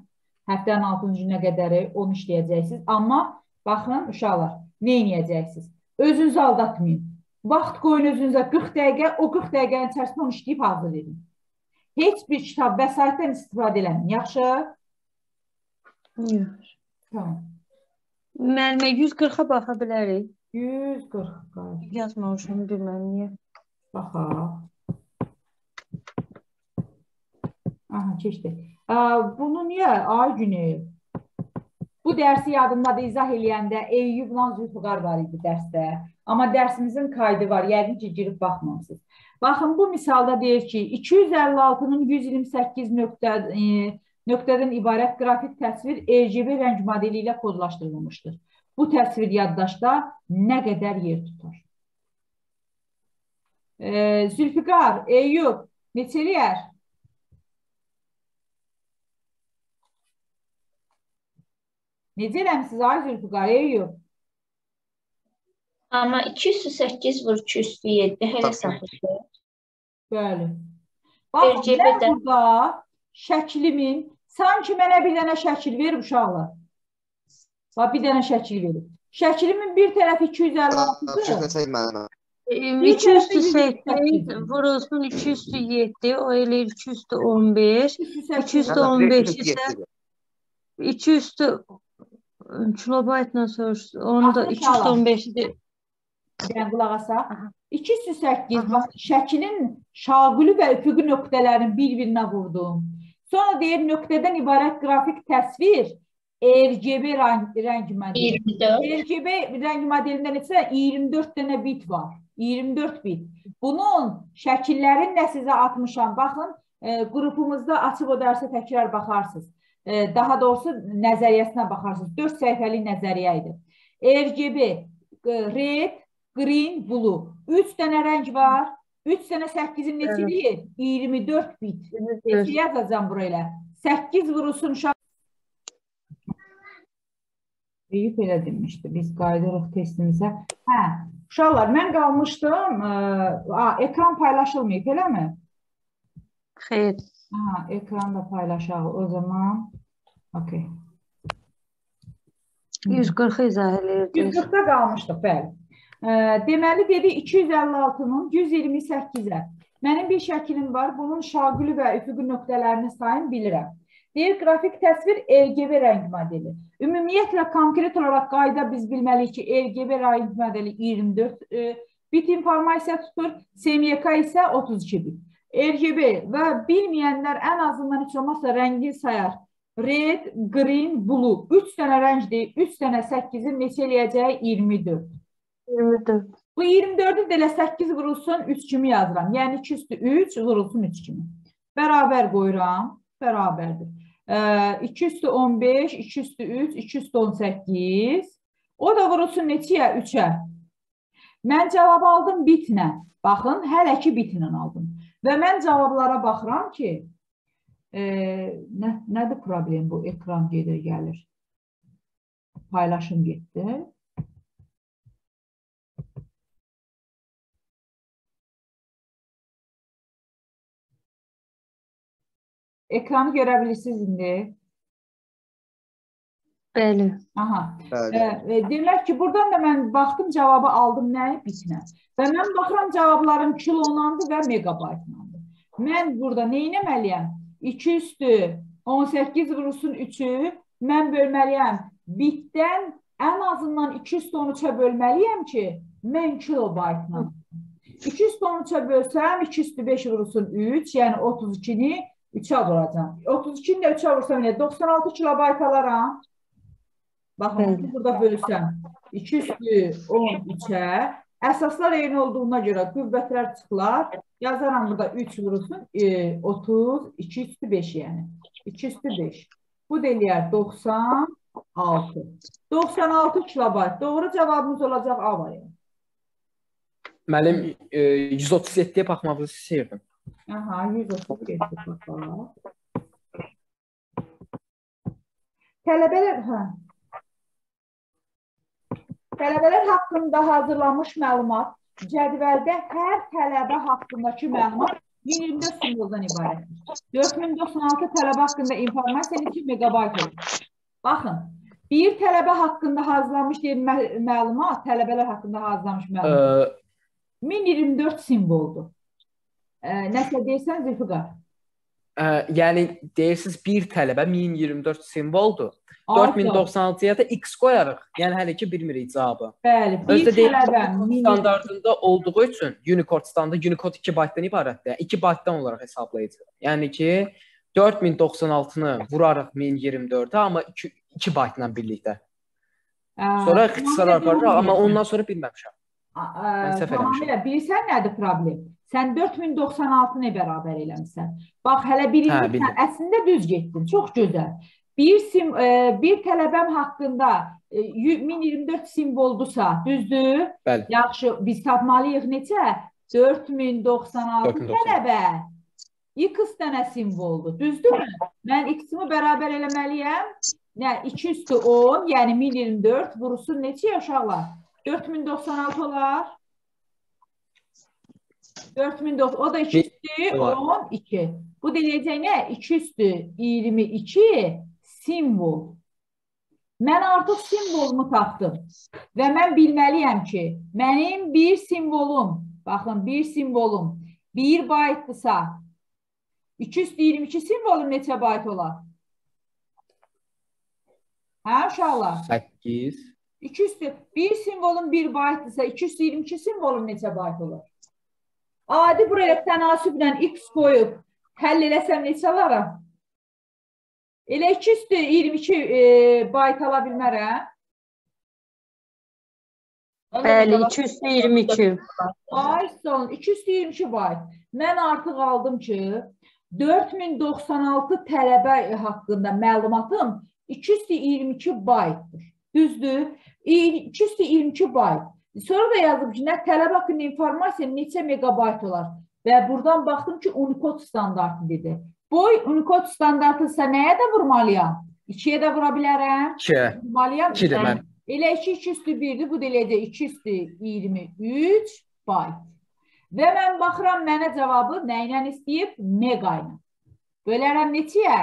Həftənin 6-cı günə qədəri onu işləyəcəksiniz. Amma baxın uşaqlar, nə edəcəksiniz? Özünüzü aldatmayın. Vaxt qoyun özünüzə 40 dəqiqə, o 40 dəqiqənin içərisində onu işləyib hazır edin. Heç bir kitab, vəsaitdən istifadə eləməyin. Yaxşı? Yox. Tamam. Müəllimə 140-a baxa bilərik. 140 qayıt. Yazmamışam bilməm niyə. Baxaq. Aha, keçdi. Bunu niyə? Ay günü. Bu dərsi yadımdadır izah eləyəndə Eyyubla Zülfüqar var idi dərsdə. Amma dərsimizin kaydı var. Yəqin ki, girib baxmamısınız. Baxın, bu misalda deyir ki, 256-nın 128 nöqtə, e, nöqtədən ibarət qrafik təsvir RGB rəng modeli ilə kodlaşdırılmışdır. Bu təsvir yaddaşda nə qədər yer tutar? E, Zülfüqar, Eyyub, neçə eləyər? Necə eləmisiz ay Zülfüqar, Eyyub? Amma 208 vur 207 hələ saxlayır. Bəli. Baxın, RGB mən burada şəklimin sanki mənə bir dənə şəkil verib uşaqlar. Bax, bir dənə şəkil verib. Şəklimin bir tərəfi 256-dır. Çəkməsək mənə. E, Bir 2 üstü tərəfi 8 vurulsun 2 üstü 7 o eləyir 2 üstü 15 2 üstü Mən 15 direkt isə yetdi. 2 üstü kilobaytla soruşsun. Onu da Altmış 2 üstü alan. 15-dir. Yəni qulaq asaq. Aha. 208 Aha. bax şəklin şaquli və üfüqi nöqtələrini bir-birinə vurdum. Sonra deyir nöqtədən ibarət qrafik təsvir RGB rəng, rəng modeli. 24. RGB rəng modelində neçə 24 dənə bit var. 24 bit. Bunun şəkillərini də sizə atmışam. Baxın, e, qrupumuzda açıb o dərsə təkrar baxarsınız. E, daha doğrusu nəzəriyyəsinə baxarsınız. 4 səhifəlik nəzəriyyə idi. RGB, e, red, green, blue. 3 dənə rəng var. 3 dənə 8-in neçiliyi? 24 bit. Neçə yazacağam buraya? 8 vurulsun uşaq. Eyüp elə demişdi. Biz qayıdırıq testimizə. Hə, uşaqlar, mən qalmışdım. Ə, a, ekran paylaşılmayıb, eləmi? Xeyr. Ha, ekran da paylaşaq o zaman. Okay. 140 izah eləyirdiniz. 140-da qalmışdıq, bəli. Deməli dedi 256-nın 128-ə. Mənim bir şəklim var. Bunun şaquli və üfüqi nöqtələrini sayın bilirəm. Deyir qrafik təsvir RGB rəng modeli. Ümumiyyətlə konkret olaraq qayda biz bilməliyik ki, RGB rəng modeli 24 e, bit informasiya tutur, SMYK isə 32 bit. RGB və bilməyənlər ən azından heç olmazsa rəngi sayar. Red, green, blue. 3 dənə rəngdir. 3 dənə 8-in neçə eləyəcəyi 24. 24. Bu 24-ü də elə 8 vurulsun 3 kimi yazıram. Yəni 2 üstü 3 vurulsun 3 kimi. Bərabər qoyuram. Bərabərdir. Ə, 2 üstü 15, 2 üstü 3, 2 üstü 18. O da vurulsun neçəyə? 3-ə. Mən cavab aldım bitlə. Baxın, hələ ki bitlə aldım. Və mən cavablara baxıram ki, e, nə, nədir problem bu? Ekran gedir, gəlir. Paylaşım getdi. Ekranı görə bilirsiniz indi. Bəli. Aha. Bəli. E, e, demək ki, buradan da mən baxdım, cavabı aldım nəyi? Bitnə. Və mən baxıram cavablarım kilonandı və megabaytlandı. Mən burada nə etməliyəm? 2 üstü 18 vurulsun 3-ü mən bölməliyəm. Bitdən ən azından 2 üstü 13-ə bölməliyəm ki, mən kilobaytla. 2 üstü 13-ə bölsəm 2 üstü 5 vurulsun 3, yəni 32-ni 3-ə vuracam. 32-ni də 3-ə vursam yəni 96 kilobayt alaram. Baxın, Bəli. burada bölsəm 2 üstü 13-ə əsaslar eyni olduğuna görə qüvvətlər çıxlar. Yazaram burada 3 vurulsun e, 30, 2 üstü 5 yəni. 2 üstü 5. Bu da eləyər 96. 96 kilobayt. Doğru cavabımız olacaq A variantı. Müəllim e, 137-yə baxmağınızı istəyirdim. Aha, 137 baxaq. Tələbələr, hə. Tələbələr haqqında hazırlanmış məlumat cədvəldə hər tələbə haqqındakı məlumat 1024 simvoldan ibarətdir. 4096 tələbə haqqında informasiya 2 megabayt olur. Baxın, bir tələbə haqqında hazırlanmış deyil, mə məlumat, tələbələr haqqında hazırlanmış məlumat 1024 simvoldur. Ə, nəsə deyirsən Zülfüqar? e, yəni deyirsiniz bir tələbə 1024 simvoldur. Artıq, 4096-ya da x qoyarıq. Yəni hələ ki bilmirik cavabı. Bəli, bir Özdə tələbə standartında olduğu üçün Unicode standı Unicode 2 baytdan ibarətdir. 2 baytdan olaraq hesablayacağıq. Yəni ki 4096-nı vurarıq 1024-ə, amma 2 2 baytla birlikdə. Ə, Sonra ixtisar aparırıq, amma ondan sonra bilməmişəm. Ə, mən səhv Tamamilə bilirsən nədir problem? Sən 4096-nı bərabər eləmisən. Bax hələ birinci Hə, əslində düz getdin. Çox gözəl. Bir sim ə, bir tələbəm haqqında ə, 1024 simvoldusa, düzdür? Bəli. Yaxşı, biz tapmalıyıq neçə? 4096 4096. tələbə. X dənə simvoldur, düzdürmü? Mən x-imi bərabər eləməliyəm. Nə 2 üstü 10, yəni 1024 vurulsun neçəyə uşaqlar? 4096 olar. 4009. O da 2 üstü var. 12. Bu deyəcək nə? 2 üstü 22 simvol. Mən artıq simvolumu tapdım. Və mən bilməliyəm ki, mənim bir simvolum, baxın, bir simvolum 1 baytdırsa, 2 üstü 22 simvolum neçə bayt olar? Hə, uşaqlar? 8 2 üstü 1 simvolun 1 baytdırsa 222 simvolun neçə bayt olur? Adi buraya tənasüblə x qoyub həll eləsəm neçə alaram? Elə 2 üstü 22 e, bayt ala bilmərəm. Bəli, 222. Ay son 2 üstü 22 bayt. Mən artıq aldım ki 4096 tələbə haqqında məlumatım 2 üstü 22 baytdır. Düzdür? 2 üstü 22 bayt. Sonra da yazdım ki, nə tələbə haqqında informasiya neçə megabayt olar? Və buradan baxdım ki, Unicode standartıdır. Boy Unicode standartısa nəyə də vurmalıyam? 2-yə də vura bilərəm. 2 Vurmalıyam. 2 də mən. Elə 2 2 üstü 1-dir. Bu da eləcək 2 üstü 23 bayt. Və mən baxıram mənə cavabı nə ilə istəyib? Mega ilə. Bölərəm neçəyə?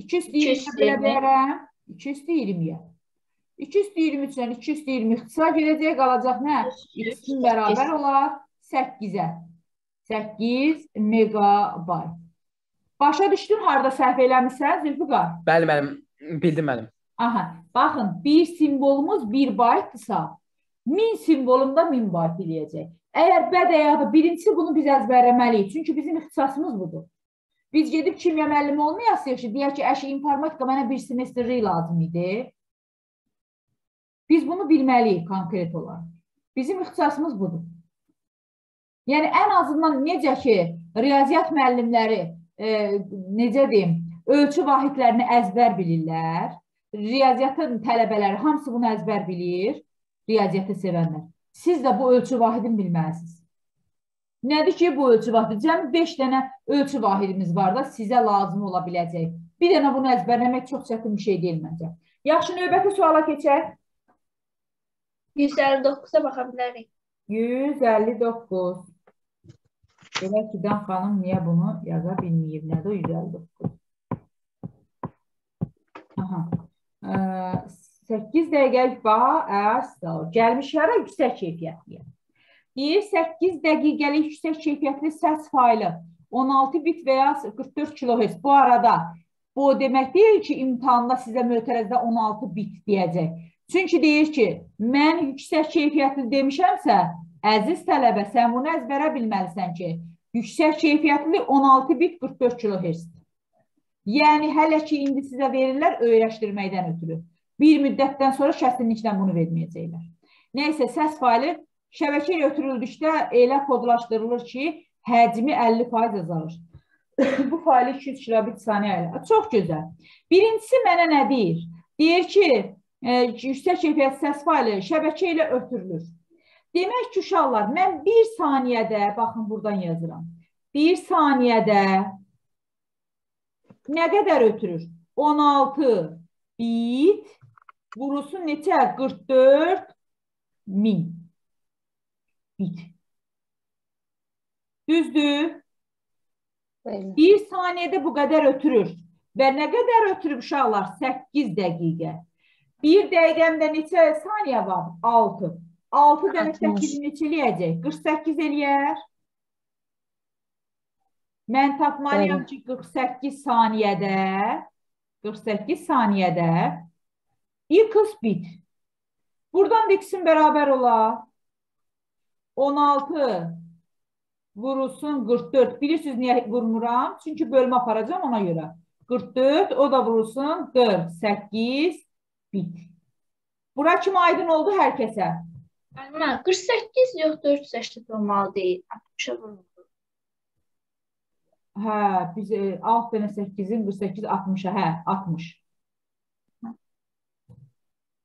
2 üstü 20 220. bölə bilərəm. 2 üstü 20-yə. 2 üstü 23-dən 2 üstü 20 ixtisar gedəcək qalacaq nə? X-in bərabər olar 8-ə. 8 megabayt. Başa düşdün harda səhv eləmirsən Zülfüqar? Bəli, müəllim, bildim müəllim. Aha, baxın, bir simvolumuz 1 baytdırsa, 1000 simvolunda 1000 bayt eləyəcək. Əgər bəd əyağı birincisi bunu biz əzbərləməliyik. Çünki bizim ixtisasımız budur. Biz gedib kimya müəllimi olmayasıq ki, deyək ki, əşi informatika mənə bir semestrlik lazım idi. Biz bunu bilməliyik konkret olaraq. Bizim ixtisasımız budur. Yəni ən azından necə ki, riyaziyyat müəllimləri e, necə deyim, ölçü vahidlərini əzbər bilirlər. Riyaziyyatın tələbələri hamısı bunu əzbər bilir. Riyaziyyatı sevənlər. Siz də bu ölçü vahidini bilməlisiniz. Nədir ki, bu ölçü vahidi? Cəmi 5 dənə ölçü vahidimiz var da sizə lazım ola biləcək. Bir dənə bunu əzbərləmək çox çətin bir şey deyil məncə. Yaxşı, növbəti suala keçək. 159-a baxa bilərik. 159. Belə ki, Dan xanım niyə bunu yaza bilməyib? Nədir o 159? Aha. Ə, 8 dəqiqəlik baha əsla. Gəlmişlərə yüksək keyfiyyətliyə. Deyir 8 dəqiqəlik yüksək keyfiyyətli səs faylı 16 bit və ya 44 kHz. Bu arada bu o demək deyil ki, imtahanda sizə mötərəzdə 16 bit deyəcək. Çünki deyir ki, mən yüksək keyfiyyətli demişəmsə, əziz tələbə, sən bunu əzbərə bilməlisən ki, yüksək keyfiyyətli 16 bit 44 kHz. Yəni hələ ki indi sizə verirlər öyrəşdirməkdən ötürü. Bir müddətdən sonra kəsinliklə bunu verməyəcəklər. Nəysə səs faylı şəbəkə ilə ötürüldükdə elə kodlaşdırılır ki, həcmi 50% azalır. Bu faylı 200 kilobit saniyə ilə. Çox gözəl. Birincisi mənə nə deyir? Deyir ki, yüksək keyfiyyət səs faylı şəbəkə ilə ötürülür. Demək ki, uşaqlar, mən bir saniyədə, baxın buradan yazıram. Bir saniyədə nə qədər ötürür? 16 bit vurusu neçə? 44 min bit. Düzdür? Bir saniyədə bu qədər ötürür. Və nə qədər ötürüb uşaqlar? 8 dəqiqə. Bir dəqiqəmdə neçə saniyə var? 6. 6 dənə 8 neçə eləyəcək? 48 eləyər. Mən tapmalıyam ki, 48 saniyədə 48 saniyədə x bit. Buradan da x-in bərabər olar. 16 vurulsun 44. Bilirsiniz niyə vurmuram? Çünki bölmə aparacam ona görə. 44, o da vurulsun 48 bit. Bura kimi aydın oldu hər kəsə? Müəllimə, 48 yox 480 olmalı deyil. 60-a vurulur. Hə, biz e, alt dənə 8-in 48 60-a, hə, 60.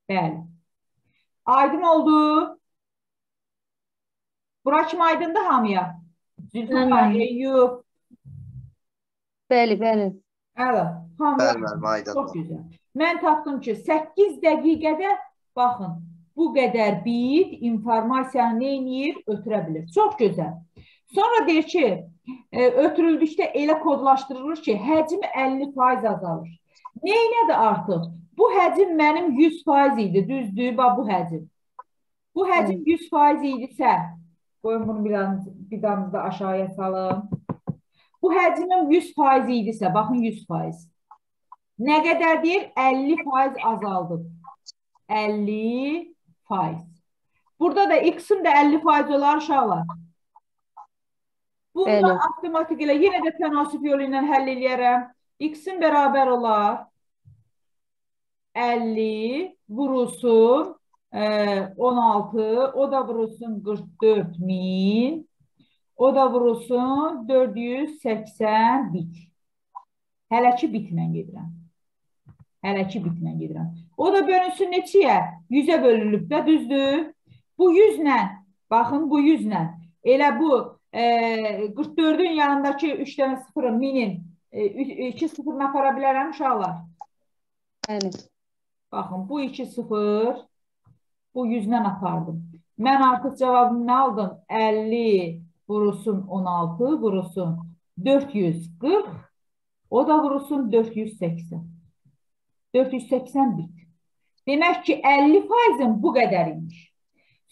Bəli. Aydın oldu. Bura kimi aydındır hamıya? Zülfü, Bəli. Eyyub, Bəli, bəli. Əla, hamıya Bəli, müəllim, aydın. Çox gözəl. Mən tapdım ki, 8 dəqiqədə baxın, bu qədər bit informasiyanı edir? Ötürə bilir. Çox gözəl. Sonra deyir ki, e, ötürüldükdə elə kodlaşdırılır ki, həcm 50% azalır. Neynədir artıq? Bu həcm mənim 100% idi, düzdür? Bax bu həcm. Bu həcm 100% idisə, qoyun bunu bir damızda aşağıya salım. Bu həcmin 100% idisə, baxın 100%. Nə qədər deyir? 50% azaldıb. 50%. Burada da x-in də 50% olar uşaqlar. Bunu Bəli. avtomatik elə yenə də tənasüb yolu ilə həll eləyərəm. X-in bərabər olar 50 vurulsun e, 16, o da vurulsun 44 min, o da vurulsun 480 bit. Hələ ki bitlə gedirəm. Hələ ki bitlə gedirəm. O da bölünsün neçəyə? 100-ə bölünüb də düzdür. Bu 100 ilə, baxın bu 100 ilə. Elə bu e, 44-ün yanındakı 3 dənə sıfırın, minin 2 sıfırını apara bilərəm uşaqlar. Bəli. Baxın, bu 2 sıfır, bu 100-dən apardım. Mən artıq cavabımı nə aldım? 50 vurulsun 16, vurulsun 440, o da vurulsun 480. 480 bit. Demək ki, 50 faizin bu qədər imiş.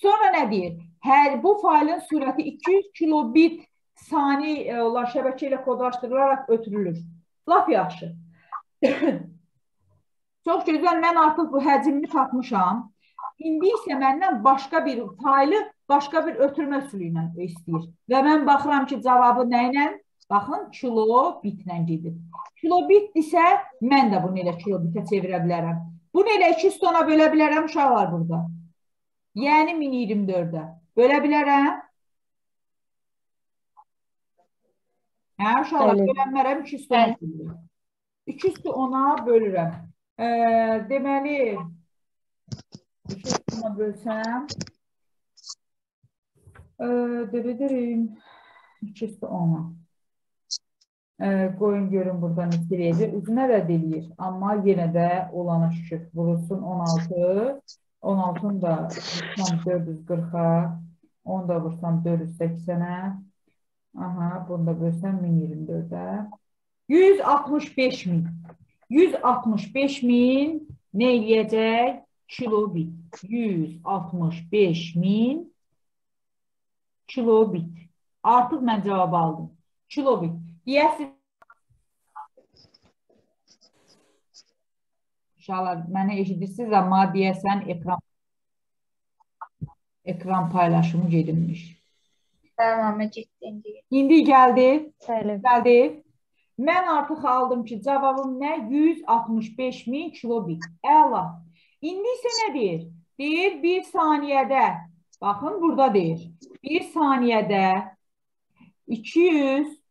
Sonra nə deyir? Hər bu faylın sürəti 200 kilobit sani e, şəbəkə ilə kodlaşdırılaraq ötürülür. Lap yaxşı. Çox gözəl, mən artıq bu həcmini tapmışam. İndi isə məndən başqa bir faylı, başqa bir ötürmə üsulu ilə istəyir. Və mən baxıram ki, cavabı nə ilə? Baxın, kilobitlə gedir. Kilobit isə mən də bunu elə kilobitə çevirə bilərəm. Bunu elə 200 tona bölə bilərəm uşaqlar burada. Yəni 1024-ə. Bölə bilərəm. Hə, uşaqlar, bölənmərəm 200 tona bölürəm. 200 10-a bölürəm. E, deməli, 200 tona bölsəm, e, devidirim 200 10-a. E, qoyun görün burada neçə eləyəcək. Üzünə də eləyir, amma yenə də olana şükür. Vurulsun 16, 16-ını da vursam 440-a, 10 da vursam 480-ə. Aha, bunu da bölsəm 1024-ə. 165 min. 165 min nə eləyəcək? Kilobit. 165 min kilobit. Artıq mən cavab aldım. Kilobit. Deyəsiz. İnşallah mənə eşidirsiniz, amma deyəsən ekran ekran paylaşımı gedilmiş. Tamamı getdi indi. İndi gəldi. Bəli. Gəldi. Mən artıq aldım ki, cavabım nə? 165 min kilobit. Əla. İndi isə nə deyir? Deyir 1 saniyədə. Baxın, burada deyir. 1 saniyədə 200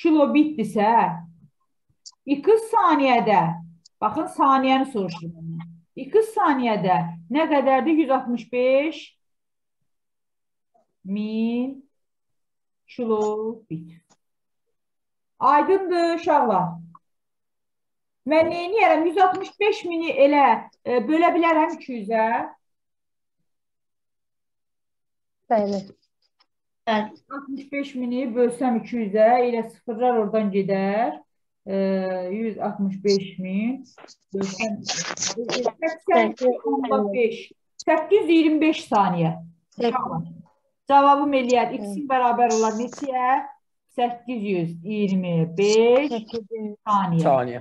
kilobitdirsə, 2 saniyədə, baxın, saniyəni soruşurum məndən. 2 saniyədə nə qədərdir? 165 min kilobit. Aydındır uşaqlar. Mən edirəm? 165 mini elə e, bölə bilərəm 200-ə. Bəli. Bəli. 65 mini bölsəm 200-ə, elə sıfırlar oradan gedər. E, 165 min bölsəm 85 825 saniyə. Cavabım eləyər. X-in bərabər olar neçəyə? 825 saniyə. Saniyə.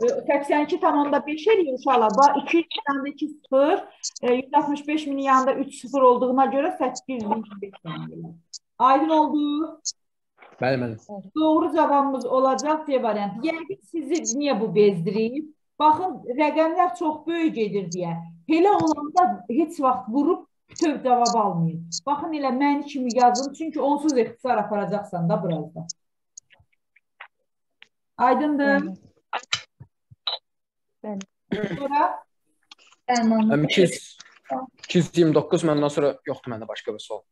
82 tamamda 5 eləyir uşaqlar. Bax 200 yanında 2 0, e, 165 minin yanında 3 0 olduğuna görə 825 saniyə. Aydın oldu. Bəli, bəli. Doğru cavabımız olacaq C variantı. Yəqin sizi niyə bu bezdirib? Baxın, rəqəmlər çox böyük gedir deyə. Belə olanda heç vaxt vurub bütöv cavab almayın. Baxın, elə məni kimi yazın, çünki onsuz ixtisar aparacaqsan da birazdan. Aydındır. Sonra Tamam. Həm 200 229 məndən sonra yoxdur məndə başqa bir sual.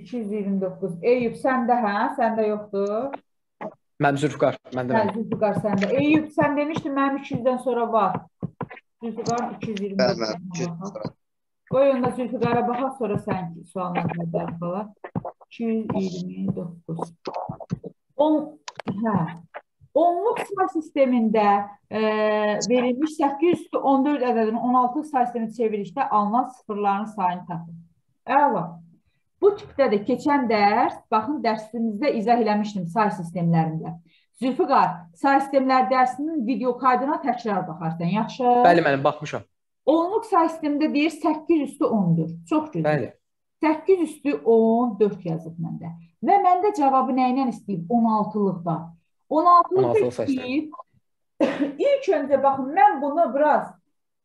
229. Eyüp səndə hə? Səndə yoxdur. Mənim Zülfüqar, məndə mənim. Zülfüqar səndə. Eyüp sən demişdin mənim 200-dən sonra var. Zülfüqar 229. Bəli, bəli. Qoy onda Zülfüqara baxaq, sonra sən sualına cavab ala. 229. 10 hə. Onluq say sistemində e, verilmiş 814 ədədinin 16 say sistemi çevirişdə alınan sıfırların sayını tapın. Əla. Bu tipdə də keçən dərs, baxın dərsimizdə izah eləmişdim say sistemlərində. Zülfüqar, say sistemlər dərsinin video kaydına təkrar baxarsan, yaxşı? Bəli, mənim baxmışam. Onluq say sistemində deyir 8 üstü 14. Çox gözəl. Bəli. 8 üstü 14 yazıb məndə. Və məndə cavabı nə ilə istəyib? 16-lıqda. 16-lıq 16-lıq say istəyib. İlk öncə baxın, mən bunu biraz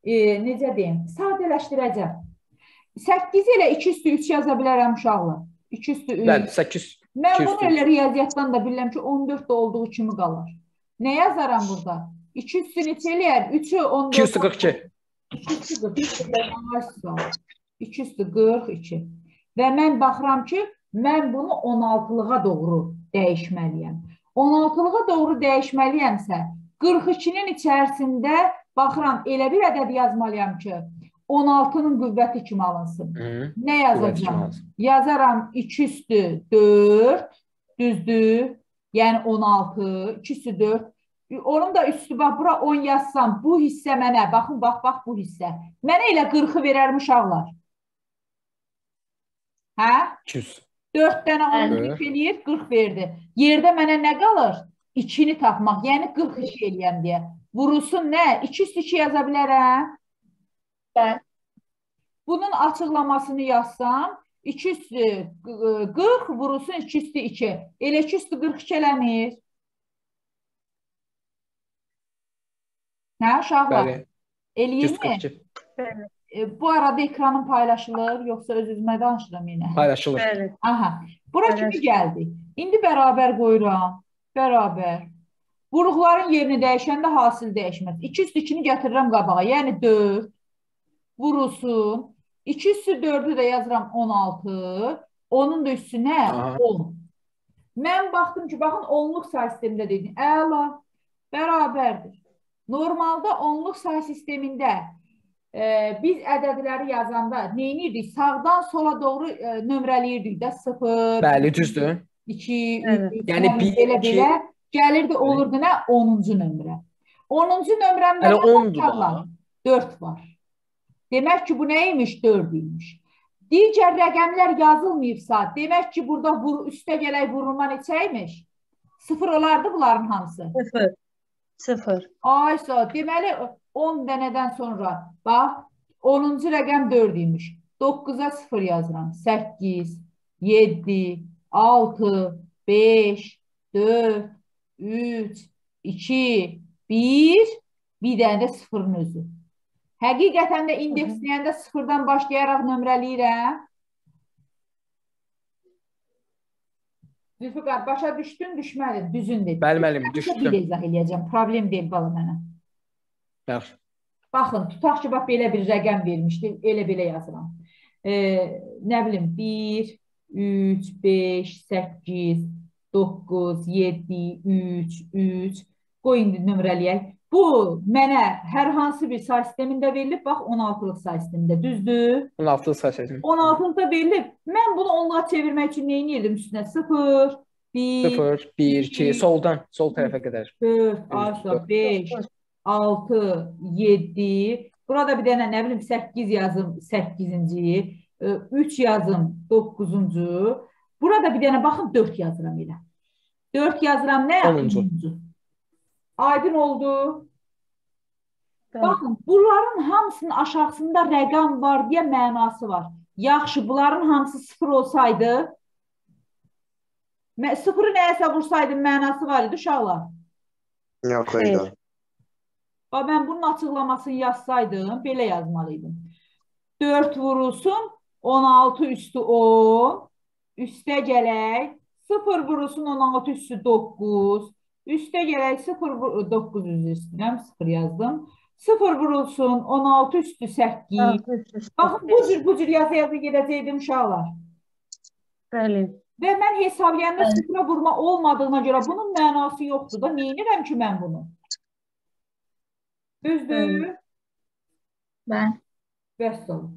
e, necə deyim, sadələşdirəcəm. 8 ilə 2 üstü 3 yaza bilərəm uşaqlar. 2 üstü 3. Bəli, 8 Mən bunu elə riyaziyyatdan da bilirəm ki, 14 də olduğu kimi qalar. Nə yazaram burada? 2 üstü neçə eləyər? 3-ü 14. 2 üstü 42. 2 üstü 42. 2 üstü 42. Və mən baxıram ki, mən bunu 16-lığa doğru dəyişməliyəm. 16-lığa doğru dəyişməliyəmsə, 42-nin içərisində baxıram, elə bir ədəd yazmalıyam ki, 16-nın qüvvəti kimi alınsın. Hı. Nə Qüvvət yazacağam? Yazaram 2 üstü 4, düzdür? Yəni 16, 2 üstü 4. Onun da üstü bax, bura 10 yazsam, bu hissə mənə, baxın, bax, bax bu hissə. Mənə elə 40-ı verərmi uşaqlar? Hə? 200. 4 dənə Bəli. 12 eləyir, 40 verdi. Yerdə mənə nə qalır? 2-ni tapmaq, yəni 42 eləyəm deyə. Vurulsun nə? 2 üstü 2 yaza bilərəm. Bəli. Bunun açıqlamasını yazsam, 2 üstü ıı, 40 vurulsun 2 üstü 2. Elə 2 üstü 42 eləmir. Hə, uşaqlar? Bəli. Eləyirmi? 142 E, Bu arada ekranın paylaşılır, yoxsa öz-özümə danışıram yenə? paylaşılır. Bəli. Aha. Bura kimi Paylaş. gəldi. İndi bərabər qoyuram. Bərabər. Vuruqların yerini dəyişəndə hasil dəyişməz. 2 üstü 2-ni gətirirəm qabağa. Yəni 4 vurulsun. 2 üstü 4-ü də yazıram 16. Onun da üstünə Aha. 10. Mən baxdım ki, baxın onluq say sistemində dedim. Əla. Bərabərdir. Normalda onluq say sistemində e, biz ədədləri yazanda nə edirdik? Sağdan sola doğru e, nömrələyirdik də 0, Bəli, düzdür. 2, Evet. 3, Yəni bir, belə iki- belə gəlirdi olurdu nə 10-cu nömrə. 10-cu nömrəmdə nə 10-dur uşaqlar? da. 4 var. Demək ki, bu nə imiş? 4 imiş. Digər rəqəmlər yazılmayıbsa, demək ki, burada vur, üstə gələk vurulma neçə imiş? 0 olardı bunların hamısı. 0. 0. Aysa, deməli 10 dənədən sonra bax 10-cu rəqəm 4 imiş. 9-a 0 yazıram. 8, 7, 6, 5, 4, 3, 2, 1, bir dənə də 0-ın özü. Həqiqətən də indeksləyəndə 0-dan başlayaraq nömrələyirəm. Zülfüqar, başa düşdün, düşmədin, düzün dedi. Bəli, müəllim, Bir düşdüm. izah eləyəcəm, problem deyil bala mənə. Yaxşı. Baxın, tutaq ki, bax belə bir rəqəm vermişdi, elə belə yazıram. E, nə bilim, 1, 3, 5, 8, 9, 7, 3, 3. Qoy indi nömrələyək. Bu mənə hər hansı bir say sistemində verilib, bax 16-lıq say sistemində, düzdür? 16 say seçim. 16-lıqda verilib. Mən bunu onluğa çevirmək üçün nə edirdim üstünə? 0, 1, 0, 1, 2, soldan, sol tərəfə qədər. 4, aşağı dört. 5, 6, 7. Burada bir dənə nə bilim 8 yazım 8-ci, 3 yazım 9-cu. Burada bir dənə baxın 4 yazıram elə. 4 yazıram nə? Onuncu. 10-cu. Aydın oldu. Bəli. Baxın, bunların hamısının aşağısında rəqəm var deyə mənası var. Yaxşı, bunların hamısı 0 olsaydı, mə- sıfırı nəyəsə vursaydım mənası var idi uşaqlar. Yox, Xeyr. Bax mən bunun açıqlamasını yazsaydım, belə yazmalıydım. 4 vurulsun, 16 üstü 10, üstə gələk, 0 vurulsun, 16 üstü 9, üstə gələk 0 9 üzü istəyirəm, 0 yazdım. 0 vurulsun, 16 üstü 8. Baxın bu cür bu cür yazı yazı gedəcəkdim uşaqlar. Bəli. Və mən hesablayanda sıfıra vurma olmadığına görə bunun mənası yoxdur da. Neynirəm ki mən bunu? Düzdür? Bəli. Vəssalam.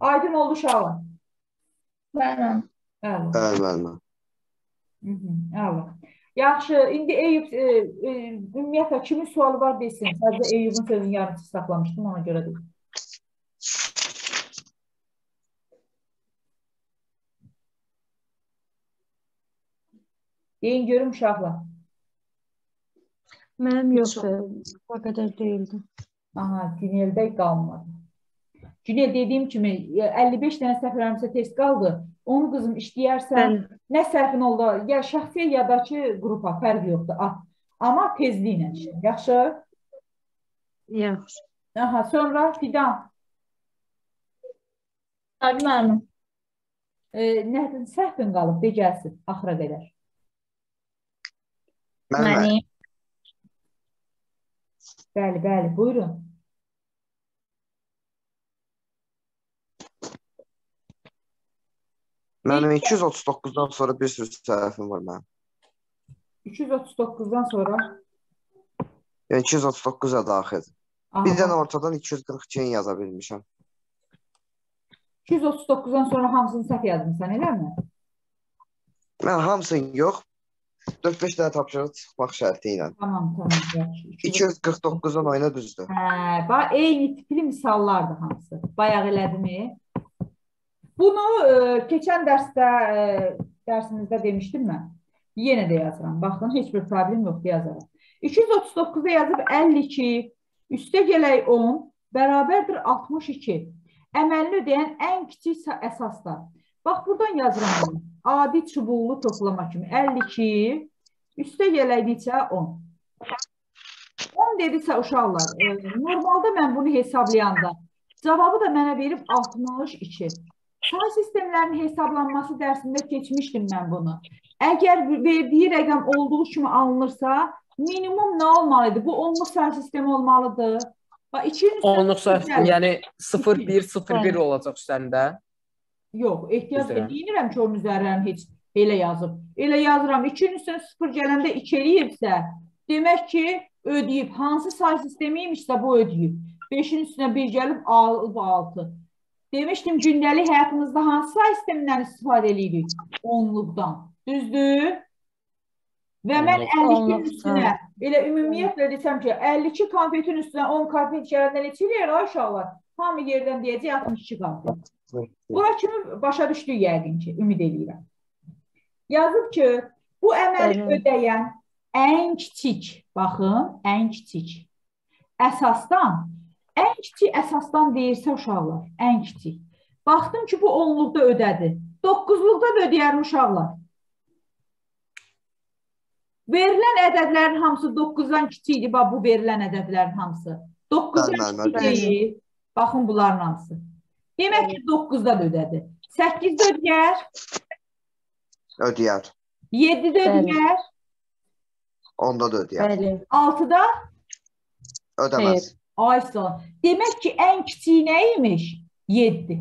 Aydın oldu uşaqlar. Müəllim. Əla. Bəli, müəllimə. Mhm, Əla. Yaxşı, indi Eyüp e, e, ümumiyyətlə kimin sualı var desin. Sadəcə Eyüpün sözünü yarımçı saxlamışdım ona görə deyim. Deyin görüm uşaqlar. Mənim yoxdur. O qədər deyildi. Aha, Güneldə qalmadı. Günel dediyim kimi e, 55 dənə səhv eləmirəmsə test qaldı. Onu qızım işləyərsən, Bəli. nə səhvin oldu, ya şəxsi ya da ki qrupa fərq yoxdur. At. Amma tezliklə işlə. Yaxşı? Yaxşı. Aha, sonra Fidan, Aydın müəllim. e, nə səhvin qalıb de gəlsin axıra qədər. Müəllimə, Məni. Bəli, bəli, buyurun. mənim 239-dan sonra bir sürü səhvim var mənim. 239-dan sonra Yəni 239-a daxildir. aha, Bir dənə ortadan 242-ni yaza bilmişəm. 239-dan sonra hamısını səhv yazmısan, eləmi? Mən hamısını yox, 4-5 dənə tapşırıq çıxmaq şərti ilə. Tamam, tamam, yaxşı. 249-un oyuna düzdür. Hə, bax eyni tipli misallardır hamısı. Bayaq elədimi? Bunu e, keçən dərsdə e, dərsimizdə demişdim mən. Yenə də yazıram. Baxın, heç bir problem yoxdur yazaram. 239-a yazıb 52, üstə gələk 10, bərabərdir 62. Əməlini ödəyən ən kiçik sa- əsaslar. Bax, buradan yazıram. Adi çubuqlu toplama kimi 52, üstə gələk neçə? 10. 10 dedisə uşaqlar, e, normalda mən bunu hesablayanda cavabı da mənə verib 62. Say sistemlərinin hesablanması dərsində keçmişdim mən bunu. Əgər verdiyi rəqəm olduğu kimi alınırsa, minimum nə olmalıdır? Bu onluq say sistemi olmalıdır. Bax 2-nin Onluq sayı, Bəli. yəni 0 1 0 1 Bəli. olacaq üstəndə. Yox, ehtiyac Düzdür. eləyirəm ki, onun üzərlərini heç belə yazıb. Elə yazıram, 2-nin üstünə 0 gələndə 2 eləyibsə, demək ki, ödəyib. Hansı say sistemi imişsə bu ödəyib. 5-in üstünə 1 gəlib alıb 6. Demişdim, gündəlik həyatımızda hansı say sistemindən istifadə edirik? Onluqdan. Düzdür? Və mən Onluq. 52-nin Onluq, üstünə, elə ümumiyyətlə desəm ki, 52 konfetin üstünə 10 konfet gələndə neçə eləyir ay uşaqlar? Hamı yerdən deyəcək 62 konfet. Bura kimi başa düşdük yəqin ki, ümid edirəm. Yazıb ki, bu əməli ödəyən ən kiçik, baxın, ən kiçik əsasdan, ən kiçik əsasdan deyirsə uşaqlar, ən kiçik. Baxdım ki, bu onluqda ödədi. 9-luqda da ödəyər uşaqlar. Verilən ədədlərin hamısı 9-dan kiçikdir, bax bu verilən ədədlərin hamısı. 9-dan Bəli, kiçik deyil. Baxın bunların hamısı. Demək ki, 9-da da ödədi. 8-də ödəyər, Ödəyər. 7-də Bəli. ödəyər, Onda da ödəyər. Bəli. 6-da Ödəməz. ay sağ. Demək ki, ən kiçiyi nə imiş? 7.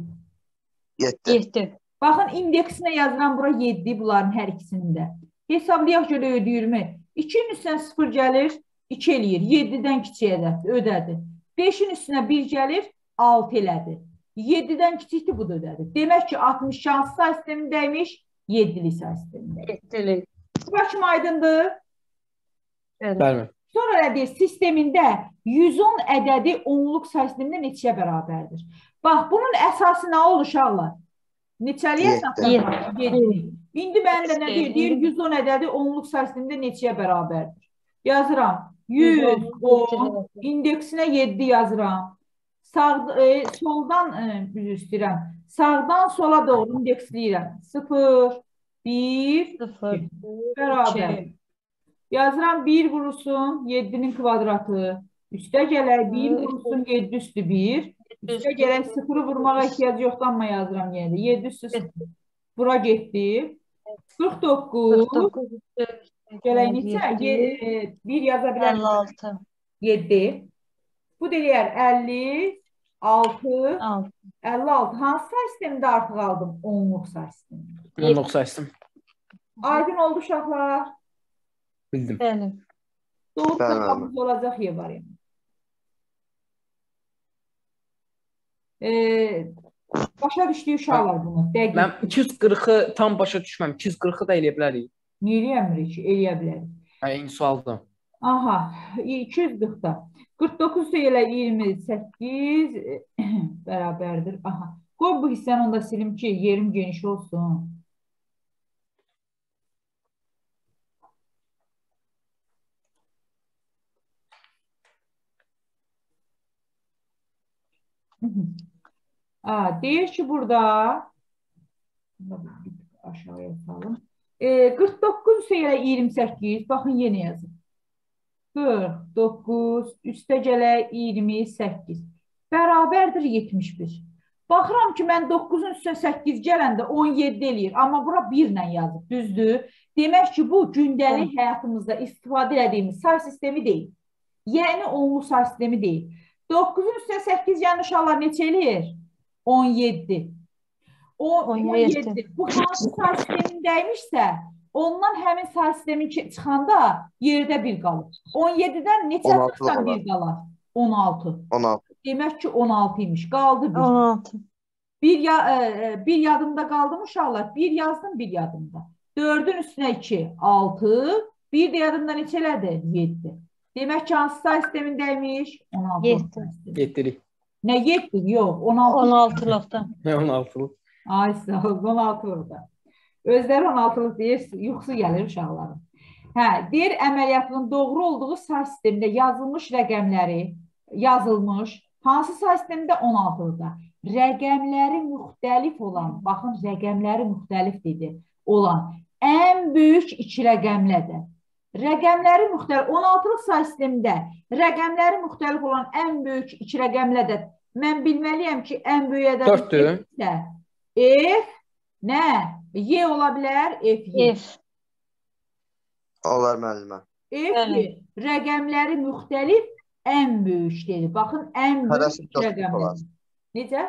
7. 7. Baxın, indeksinə yazılan bura 7 bunların hər ikisində. Hesablayaq görə ödəyirmi? 2-nin üstünə 0 gəlir, 2 eləyir. 7-dən kiçik ədəd ödədi. 5-in üstünə 1 gəlir, 6 elədi. 7-dən kiçikdir, bu da ödədi. Demək ki, 60 şans say sistemindəymiş, 7-li say sistemində. 7-li. Bura kimi aydındır? Bəli. Sonra nə deyir? Sistemində 110 ədədi onluq say sistemində neçəyə bərabərdir? Bax, bunun əsası nə olur uşaqlar? Neçəliyə əsaslanır? 7. İndi məndə nə deyir? Deyir 110 ədədi onluq say sistemində neçəyə bərabərdir? Yazıram. 110 indeksinə 7 yazıram. Sağ e, soldan e, istəyirəm. Sağdan sola doğru indeksləyirəm. 0 1 0. bərabər. Yazıram 1 vurulsun 7-nin kvadratı. Üstə gələk 1 vurulsun 7 üstü 1. Üstə gələk 0-ı vurmağa ehtiyac yoxdur amma yazıram yenə də. 7 üstü 0. Bura getdi. 49. 49. Gələk neçə? 1 yaza bilərəm. 56. 7. Bu deyər 50, 6, 6. 56. Hansı say sistemində artıq aldım? Onluq say sistemində. Onluq sayısı. Aydın oldu uşaqlar. Bildim. Bəli. Doğru tapmamız olacaq yer var yəni. Ee, Başa düşdük uşaqlar bunu. Dəqiq. Mən 240-ı tam başa düşməm. 240-ı da eləyə bilərik. Niyə eləmirik ki? Eləyə bilərik. Hə, eyni sualdır. Aha, 240-da. 49 ilə 28 bərabərdir. Aha. Qoy bu hissəni onda silim ki, yerim geniş olsun. Ha, deyir ki burada aşağıya salım. E, 49 ilə 28, baxın yenə yazın. 49 üstə gələ 28 bərabərdir 71. Baxıram ki, mən 9-un üstə 8 gələndə 17 eləyir, amma bura 1 ilə yazıb, düzdür? Demək ki, bu gündəlik həyatımızda istifadə etdiyimiz say sistemi deyil. Yəni onlu say sistemi deyil. 9-un üstə 8 yəni uşaqlar neçə eləyir? 17. O 17. 17. Bu hansı say sistemindəymişsə, ondan həmin say sistemi ki- çıxanda yerdə bir qalır. 17-dən neçə 16 çıxsan bir qalar? 16. 16. Demək ki 16 imiş. Qaldı bir. 16. Bir ya e, e, bir yadımda qaldı mı uşaqlar? Bir yazdım, bir yadımda. 4-ün üstünə 2, 6. Bir də yadımda neçə elədi? 7. Demək ki hansı say sistemindəymiş? 16. Yeddi. say sistemi. Yetdilik. Nə 7? Yox, 16. 16-lıqdan. Nə 16-lıq? Ay sağ ol, 16-lıqda. Özləri 16-lıq deyir, yuxusu gəlir uşaqların. Hə, deyir əməliyyatının doğru olduğu say sistemində yazılmış rəqəmləri yazılmış. Hansı say sistemində 16-lıqda? Rəqəmləri müxtəlif olan, baxın rəqəmləri müxtəlif dedi, olan ən böyük iki rəqəmlədir. Rəqəmləri müxtəlif 16-lıq say sistemində rəqəmləri müxtəlif olan ən böyük iki rəqəmlədir. Mən bilməliyəm ki, ən böyük ədəd Dörddür. F, F nə? Y ola bilər, F, Y. F. Olar müəllimə. F. Y. Rəqəmləri müxtəlif ən böyük dedi. Baxın, ən böyük rəqəmlər. Necə?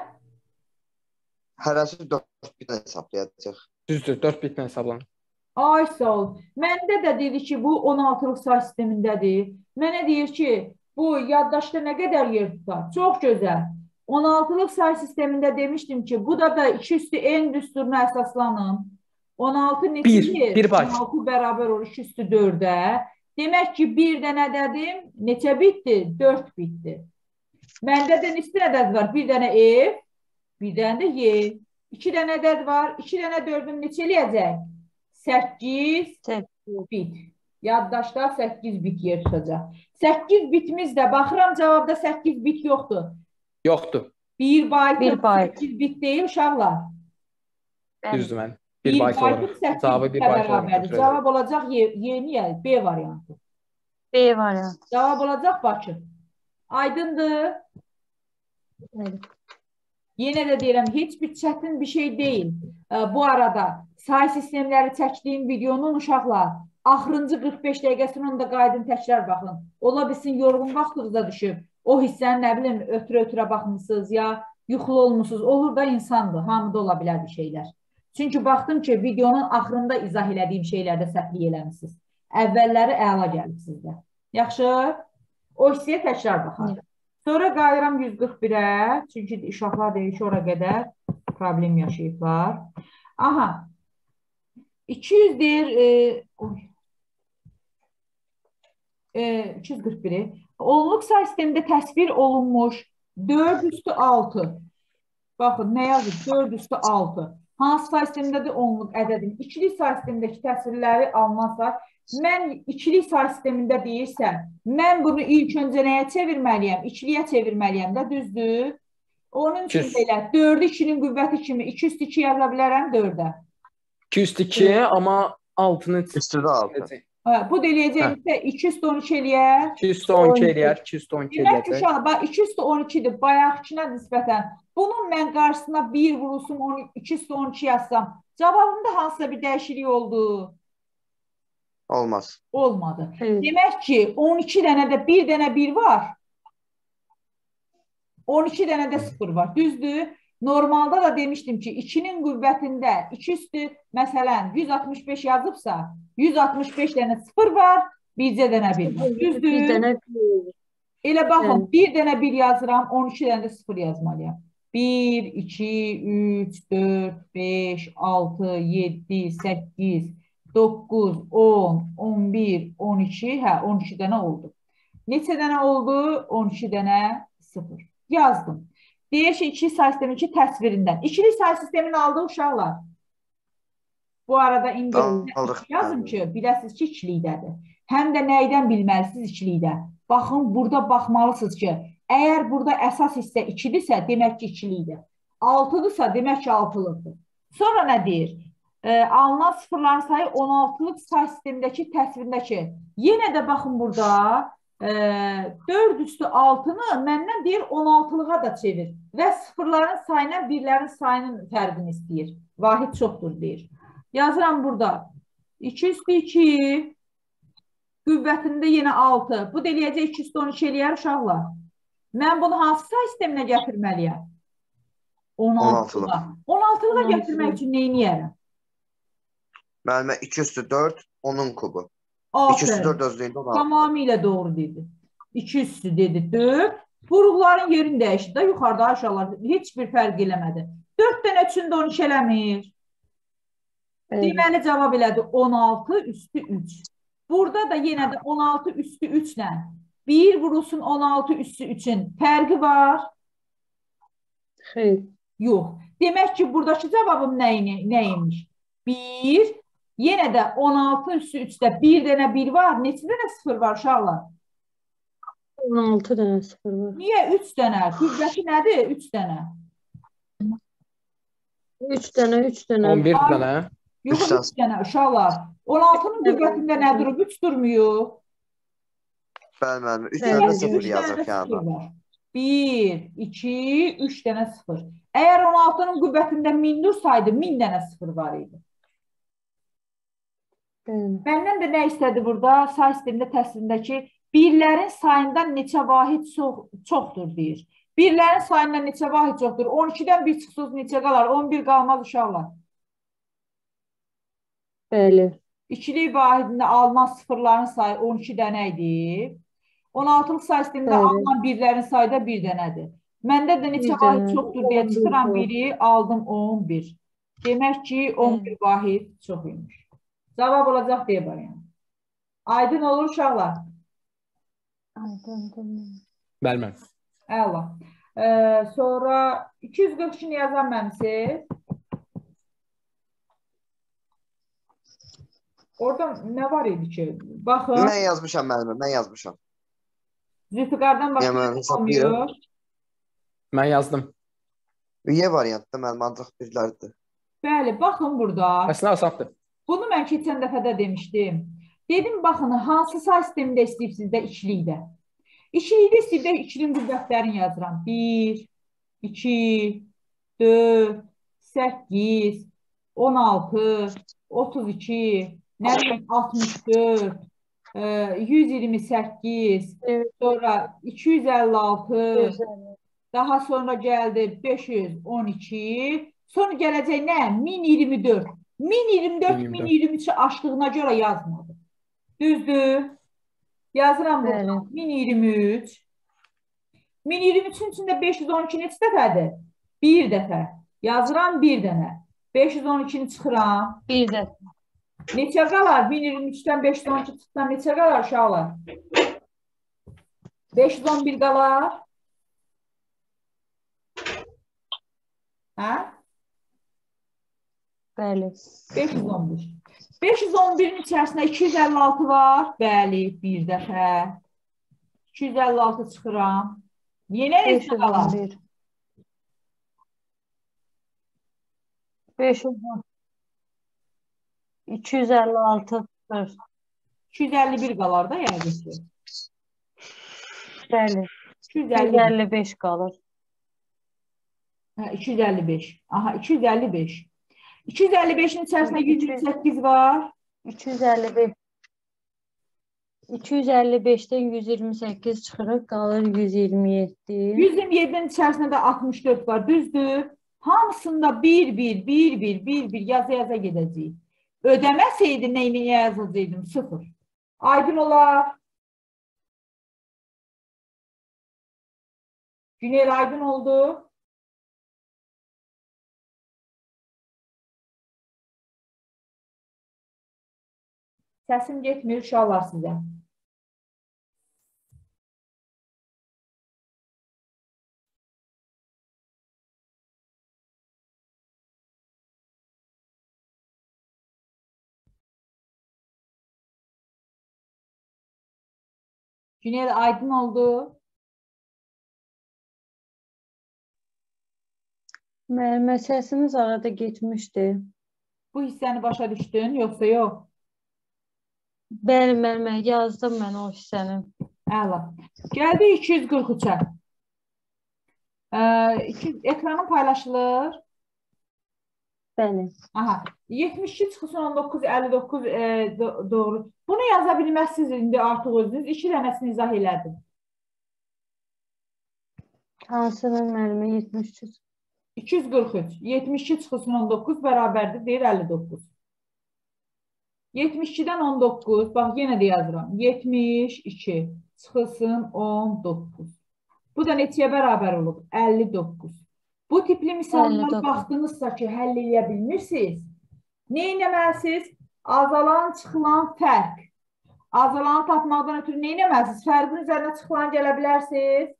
Hərəsi 4 bitlə hesablayacaq. Düzdür, 4 bitlə hesablanır. Ay sağ ol. Məndə də dedi ki, bu 16-lıq say sistemindədir. Mənə deyir ki, bu yaddaşda nə qədər yer tutar? Çox gözəl. 16-lıq say sistemində demişdim ki, bu da da 2 üstü n düsturuna əsaslanın. 16 neçə Bir, yer? bir bayt. 16 bərabər olur 2 üstü 4-ə. Demək ki, bir dənə dədim neçə bitdi? 4 bitdi. Məndə də neçə ədəd var? Bir dənə F, bir dənə də Y. 2 dənə ədəd var. 2 dənə 4-ün neçə eləyəcək? 8 Səkkiz. bit. Yaddaşda 8 bit yer tutacaq. 8 bitimiz də baxıram cavabda 8 bit yoxdur. Yoxdur. 1 bayt Bir bayt. 8 bit deyil uşaqlar. Düzdür mən. 1 1 bayt baytın olaraq. 8 Cavabı bir bitə bayt olaraq. Cavab olacaq Y, Y niyə? B variantı. B variantı. Cavab olacaq Bakı. Aydındır. Bəli. Yenə də deyirəm, heç bir çətin bir şey deyil. Bu arada say sistemləri çəkdiyim videonun uşaqlar axırıncı 45 dəqiqəsini onda qaydın təkrar baxın. Ola bilsin yorğun vaxtınızda düşüb. O hissəni nə bilim ötürə-ötürə baxmısınız ya yuxulu olmusunuz. Olur da insandır. Hamıda ola bilər bir şeylər. Çünki baxdım ki, videonun axırında izah elədiyim şeylərdə səhvlik eləmisiniz. Əvvəlləri əla gəlib sizdə. Yaxşı? O hissəyə təkrar baxın. Sonra qayıram 141-ə. Çünki uşaqlar deyir ki, ora qədər problem yaşayıblar. Aha. 200 deyir, e, oy. E, 241-i. Onluq say sistemində təsvir olunmuş 4 üstü 6. Baxın, nə yazır? 4 üstü 6. Hansı say sistemindədir onluq ədədin? İkilik say sistemindəki təsvirləri almazsa, mən ikilik say sistemində deyirsəm, mən bunu ilk öncə nəyə çevirməliyəm? İkiliyə çevirməliyəm də, düzdür? Onun üçün belə 4-ü 2-nin qüvvəti kimi 2 üstü 2 yaza bilərəm 4-ə. 2 üstü 2, amma altını Üstüdə 6. Bu da eləyəcəksə 2 üstü 12 eləyər. 2 üstü 12 eləyər, 2 üstü 12 Demək ki, eləyəcək. uşaqlar, bax 2 üstü 12-dir, bayaqkına nisbətən. Bunun mən qarşısına 1 vurulsum, 12 2 üstü 12 yazsam, cavabımda hansısa bir dəyişiklik oldu? Olmaz. Olmadı. Evet. Demək ki, 12 dənə də 1 dənə 1 var. 12 dənə də 0 var. Düzdür? Normalda da demişdim ki, 2-nin qüvvətində 2 üstü məsələn 165 yazıbsa, 165 dənə 0 var, bircə dənə 1 var. Düzdür? Bir dənə Elə baxın, Evet. bir dənə 1 yazıram, 12 dənə də 0 yazmalıyam. 1, 2, 3, 4, 5, 6, 7, 8, 9, 10, 11, 12, hə 12 dənə oldu. Neçə dənə oldu? 12 dənə 0. Yazdım. Deyək ki, ikili say sistemi iki təsvirindən. İkili say sistemini aldı uşaqlar. Bu arada indi yazın ki, biləsiniz ki, ikilikdədir. Həm də nəydən bilməlisiniz ikilikdə? Baxın, burada baxmalısınız ki, əgər burada əsas hissə 2-dirsə, demək ki, ikilikdir. 6-dırsa, demək ki, 6-lıqdır. Sonra nə deyir? E, alınan sıfırların sayı 16-lıq say sistemindəki təsvirindəki. Yenə də baxın burada 4 üstü 6-nı məndən deyir 16-lığa da çevir və sıfırların sayına birlərin sayının fərqini istəyir. Vahid çoxdur deyir. Yazıram burada. 2 üstü 2 qüvvətində yenə 6. Bu da eləyəcək 2 üstü 12 eləyər uşaqlar. Mən bunu hansı say sisteminə gətirməliyəm? 16-lığa. 16-lığa gətirmək üçün nə edərəm? Müəllimə 2 üstü 4, onun kubu. 2 üstü 4 özlüyündə 16. Tamamilə doğru dedi. 2 üstü dedi 4. Vuruqların yerini dəyişdi də yuxarıda aşağılarda heç bir fərq eləmədi. 4 dənə üçün də 12 eləmir. Deməli cavab elədi 16 üstü 3. Burada da yenə də 16 üstü 3 ilə 1 vurulsun 16 üstü 3-ün fərqi var? Xeyr. Yox. Demək ki, buradakı cavabım nə, nə imiş? 1, yenə də 16 üstü 3-də 1 dənə 1 var. Neçə dənə 0 var uşaqlar? 16 dənə 0 var. Niyə 3 dənə? Qüvvəti nədir? 3 dənə. 3 dənə, 3 dənə. 11 dənə. Yox, Üç 3 dənə uşaqlar. 16-nın qüvvətində nə durub? 3 durmuyor. Bəli, müəllimə. 3 Bəli, dənə Üç 0 dənə yazaq sıfır yanına. var. 1, 2, 3 dənə 0. Əgər 16-nın qüvvətində 1000 dursaydı, 1000 dənə 0 var idi. Məndən də nə istədi burada? Say sistemində təsvirindəki birlərin sayından neçə vahid çox, çoxdur deyir. Birlərin sayından neçə vahid çoxdur? 12-dən 1 çıxsız neçə qalar? 11 qalmaz uşaqlar. Bəli. İkilik vahidində alınan sıfırların sayı 12 dənə idi. 16-lıq say sistemində Bəli. alınan birlərin sayı da 1 dənədir. Məndə də neçə Bir vahid çoxdur deyə 11 çıxıram biri, aldım 11. Demək ki, 11 vahid çox imiş. Cavab olacaq deyə variant. Aydın olur uşaqlar. Aydındır. Bəli, müəllim. Əla. Ee, sonra 242-ni yazan mənsiz. Orada nə var idi ki? Baxın, Mən yazmışam müəllimə, mən yazmışam. Zülfiqardan olmuyor. Mən yazdım. Y variantda müəllim ancaq birlərdir. Bəli, baxın burada. Əslində asandır. Bunu mən keçən dəfə də demişdim. Dedim, baxın, hansı say sistemində istəyirsiniz də ikilikdə. İkilikdə istəyirdə ikilinin qüvvətlərini yazıram. 1, 2, 4, 8, 16, 32, nə bileyim, 64, e, 128, Evet. sonra 256, Gözəl. daha sonra gəldi 512, sonra gələcək nə? 1024. 1024, 1024. 1023-ü aşdığına görə yazmadı. Düzdür? Yazıram burada. Bəli. 1023. 1023-ün içində 512 neçə dəfədir? Bir dəfə. Yazıram bir dənə. 512-ni çıxıram. Bir də Neçə qalar? 1023-dən 512 çıxsan neçə qalar uşaqlar? 511 qalar. Hə? Bəli. 511. 511-in içərisində 256 var. Bəli, bir dəfə. 256 çıxıram. Yenə neçə qalar? 511. 510. 256. 40. 251 qalar da yəqin ki. Bəli. 250. 155 qalır. Hə, 255. Aha, 255. 255-in içərisində 128 var. 255. 255-dən 128 çıxırıq, qalır 127. 127-nin içərisində də 64 var, düzdür? Hamısında 1 1 1 1 1 1 yaza yaza gedəcəyik. Ödəməsəydi nə ilə yazacaqdım? 0. Aydın olar. Günel aydın oldu. Səsim getmir uşaqlar sizə. Günel aydın oldu. Müəllimə səsiniz arada getmişdi. Bu hissəni başa düşdün, yoxsa yox? Bəli, müəllimə, yazdım mən o hissəni. Əla. Gəldik 243-ə. Ə, iki, ekranın paylaşılır. Bəli. Aha. 72 çıxısın 19, 59 e, do doğru. Bunu yaza bilməzsiniz indi artıq özünüz. İki dənəsini izah elədim. Hansının müəllimə 73? 243. 72 çıxısın 19 bərabərdir, deyir 59. 72-dən 19, bax yenə də yazıram. 72 çıxısın 19. Bu da neçəyə bərabər olub? 59. Bu tipli misallara 59. baxdınızsa ki, həll edə bilmirsiniz, nə etməlisiniz? Azalan, çıxılan fərq. Azalanı tapmaqdan ötürü nə etməlisiniz? Fərqin üzərinə çıxılan gələ bilərsiniz.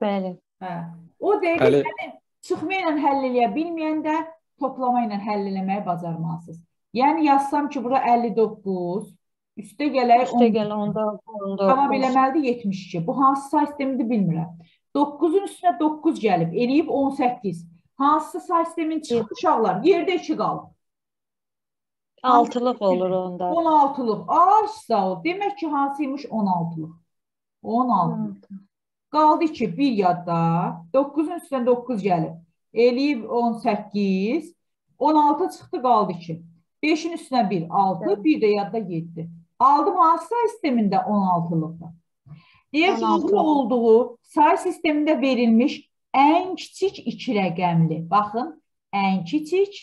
Bəli. Hə. O dəqiqə yəni çıxma ilə həll eləyə bilməyəndə toplama ilə həll eləməyi bacarmalısınız. Yəni yazsam ki, bura 59, üstə gələk Üstə 10. gəl onda 19. Cavab eləməlidir 72. Bu hansı say sistemidir bilmirəm. 9-un üstünə 9 gəlib, eləyib 18. Hansı say sistemin çıxdı uşaqlar? Yerdə 2 qalıb. Altılıq olur onda. 16-lıq. Ay sağ ol. Demək ki, hansıymış 16-lıq? 16. Qaldı ki, bir yadda 9-un üstünə 9 gəlib. Eləyib 18. 16 çıxdı, qaldı ki. 5-in üstünə 1, 6, bir də yadda 7. Aldım hansı say sistemində 16-lıqda? Deyək ki, 16. bu olduğu say sistemində verilmiş ən kiçik iki rəqəmli. Baxın, ən kiçik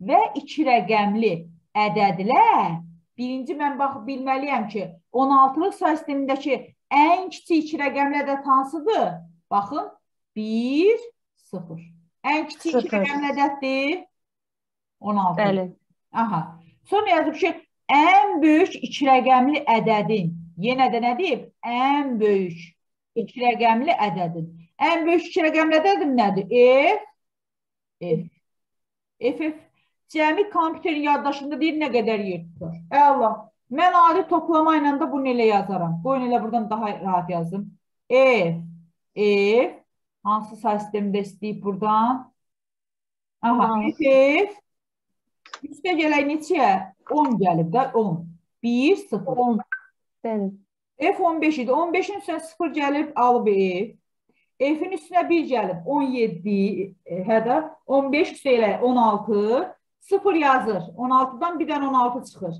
və iki rəqəmli ədədlər. Birinci mən bax bilməliyəm ki, 16-lıq say sistemindəki ən kiçik iki rəqəmli ədəd hansıdır? Baxın, 1, 0. Ən kiçik Sıfır. rəqəmli ədəddir 16. Bəli. Aha. Sonra yazıb ki, ən böyük iki rəqəmli ədədin, yenə də nə deyib? Ən böyük iki rəqəmli ədədin. Ən böyük iki rəqəmli ədədim nədir? F, F. F, F. Cəmi kompüterin yaddaşında deyir nə qədər yer tutar. Əla. Mən adi toplama ilə də bunu elə yazaram. Qoyun elə buradan daha rahat yazdım. F, F. Hansı say sistemində istəyib buradan? Aha, Tamam. F, Üstə gələk neçəyə? 10 gəlib də 10. 1, 0. 10. Bəli. F 15 idi. 15-in üstünə 0 gəlib, alıb F. F-in üstünə 1 gəlib, 17 e, hədə. 15 üstə elə 16. 0 yazır. 16-dan bir dənə 16 çıxır.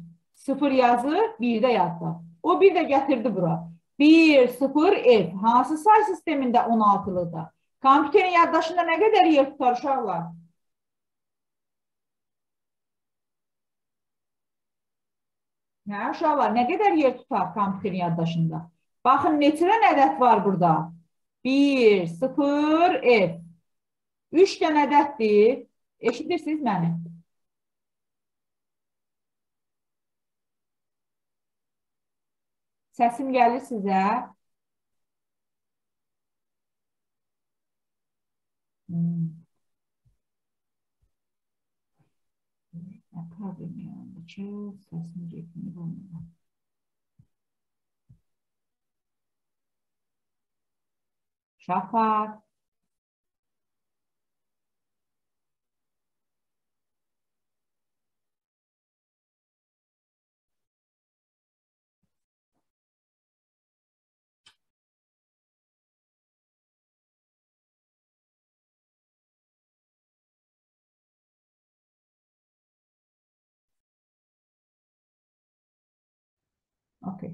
0 yazır, 1 də yadda. O bir də gətirdi bura. 1, 0, F. Hansı say sistemində 16-lıqda? Kompüterin yaddaşında nə qədər yer tutar uşaqlar? Hə, uşaqlar, nə qədər yer tutar kompüterin yaddaşında? Baxın, neçə ədəd var burada? 1, 0, F. 3 dənə ədəddir. Eşidirsiniz məni? Səsim gəlir sizə? Hmm. Nə problem yarandı ki, səsim getmir olmuyor. Şafak. Okay.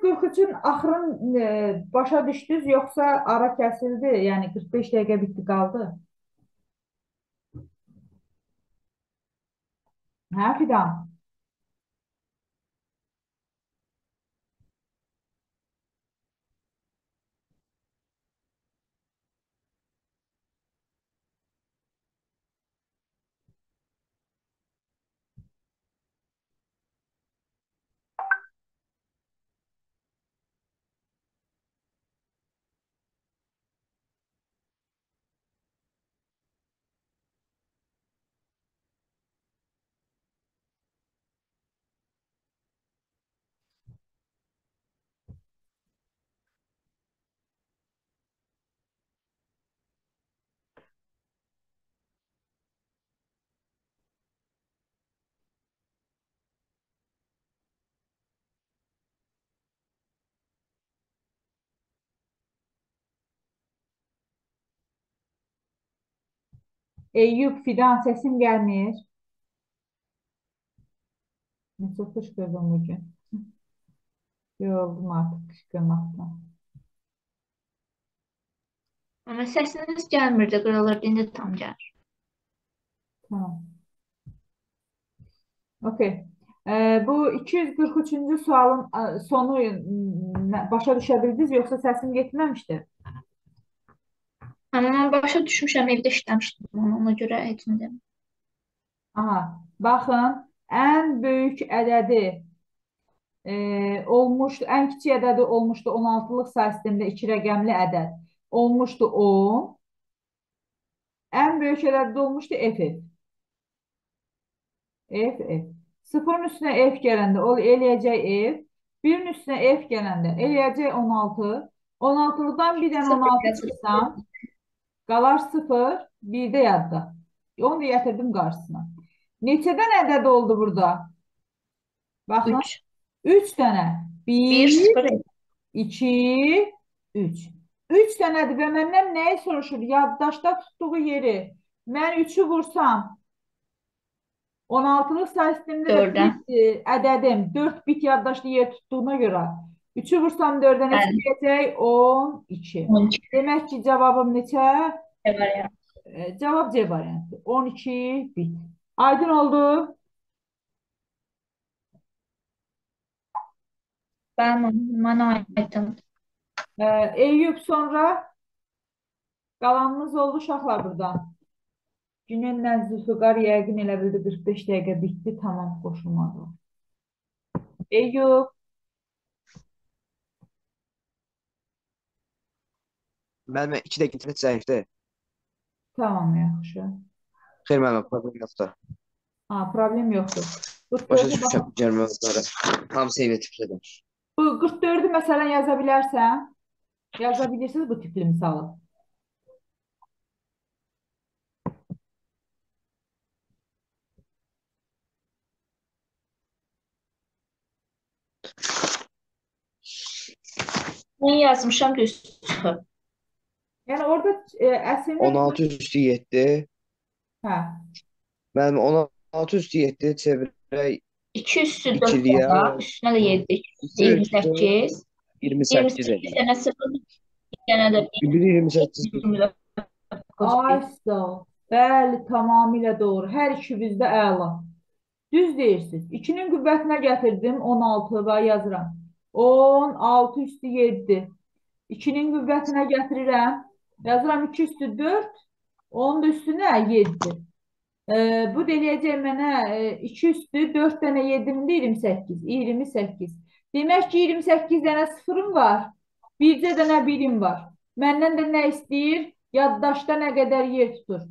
Qırx üçün axırın e, başa düşdünüz, yoxsa ara kəsildi? Yəni 45 dəqiqə bitdi qaldı. Hə, Fidan? Eyüp, Fidan səsim gəlmir. Nə çox qışqırdım bugün. Yoruldum artıq qışqırmaqdan. Amma səsiniz gəlmirdi, qırılırdı, indi tam gəlir. Tamam. Okey. Ee, bu 243-cü sualın sonu başa düşə bildiniz yoxsa səsim getməmişdi? Amma mən başa düşmüşəm, evdə işləmişdim, onu, ona görə heç nə demirəm. Aha, baxın, ən böyük ədədi e, olmuşdu, ən kiçik ədədi olmuşdu 16-lıq say sistemində 2 rəqəmli ədəd. Olmuşdu 10. Ən böyük ədədi olmuşdu FF. FF. Sıfırın üstünə F gələndə o eləyəcək F. Birin üstünə F gələndə eləyəcək 16. 16-lıdan bir dənə Sıfır 16 yazılır. çıxsam, qalar 0, bir də yadda. Onu da gətirdim qarşısına. Neçədən ədəd oldu burada? Baxın, 3, 3 dənə. 1, 1, 0, 2, 3. 3 dənədir və məndən nəyi soruşur? Yaddaşda tutduğu yeri. Mən 3-ü vursam, 16-lıq say sistemində də ədədim 4 bit yaddaşlı yer tutduğuna görə 3-ü vursam 4-dən neçə gələcək? 12. 12 Demək ki, cavabım neçə? variant. E, cavab C variantı. 12 bit. Aydın oldu. Bəli, mənə aydındır. E, Eyüp sonra qalanınız oldu uşaqlar buradan. Günenlə Zülfüqar yəqin elə bildi 45 dəqiqə bitdi, tamam qoşulmadı. Eyüp, Müəllimə 2 dəqiqə internet zəifdir. tamam yaxşı. Xeyr müəllimə, problem yoxdur. Ha, problem yoxdur. Başa 44-ü düşmüşəm bax- gəlməkləri. Hamısı eyni tiplədir. Bu 44-ü məsələn yaza bilərsən? Yaza bilirsiniz bu tipli misalı. Mən yazmışam düz çıxır. Yəni orada e, əslində 16 üstü 7. hə, Müəllimə 16 üstü 7 çevirək 2 üstü 4 İkiliyə- var, üstünə də 7, 28, 28 28 edir. dənə 0, bir dənə də Biri 28. 24. ay sağ ol. Bəli, tamamilə doğru. Hər ikiniz də əla. Düz deyirsiniz. 2-nin qüvvətinə gətirdim 16 və yazıram. 16 üstü 7. 2-nin qüvvətinə gətirirəm. Yazıram 2 üstü 4. Onun da üstünə 7. Ee, bu da eləyəcək mənə e, 2 üstü 4 dənə 7-nin də 28. 28. Demək ki 28 dənə sıfırım var. Bircə dənə birim var. Məndən də nə istəyir? Yaddaşda nə qədər yer tutur?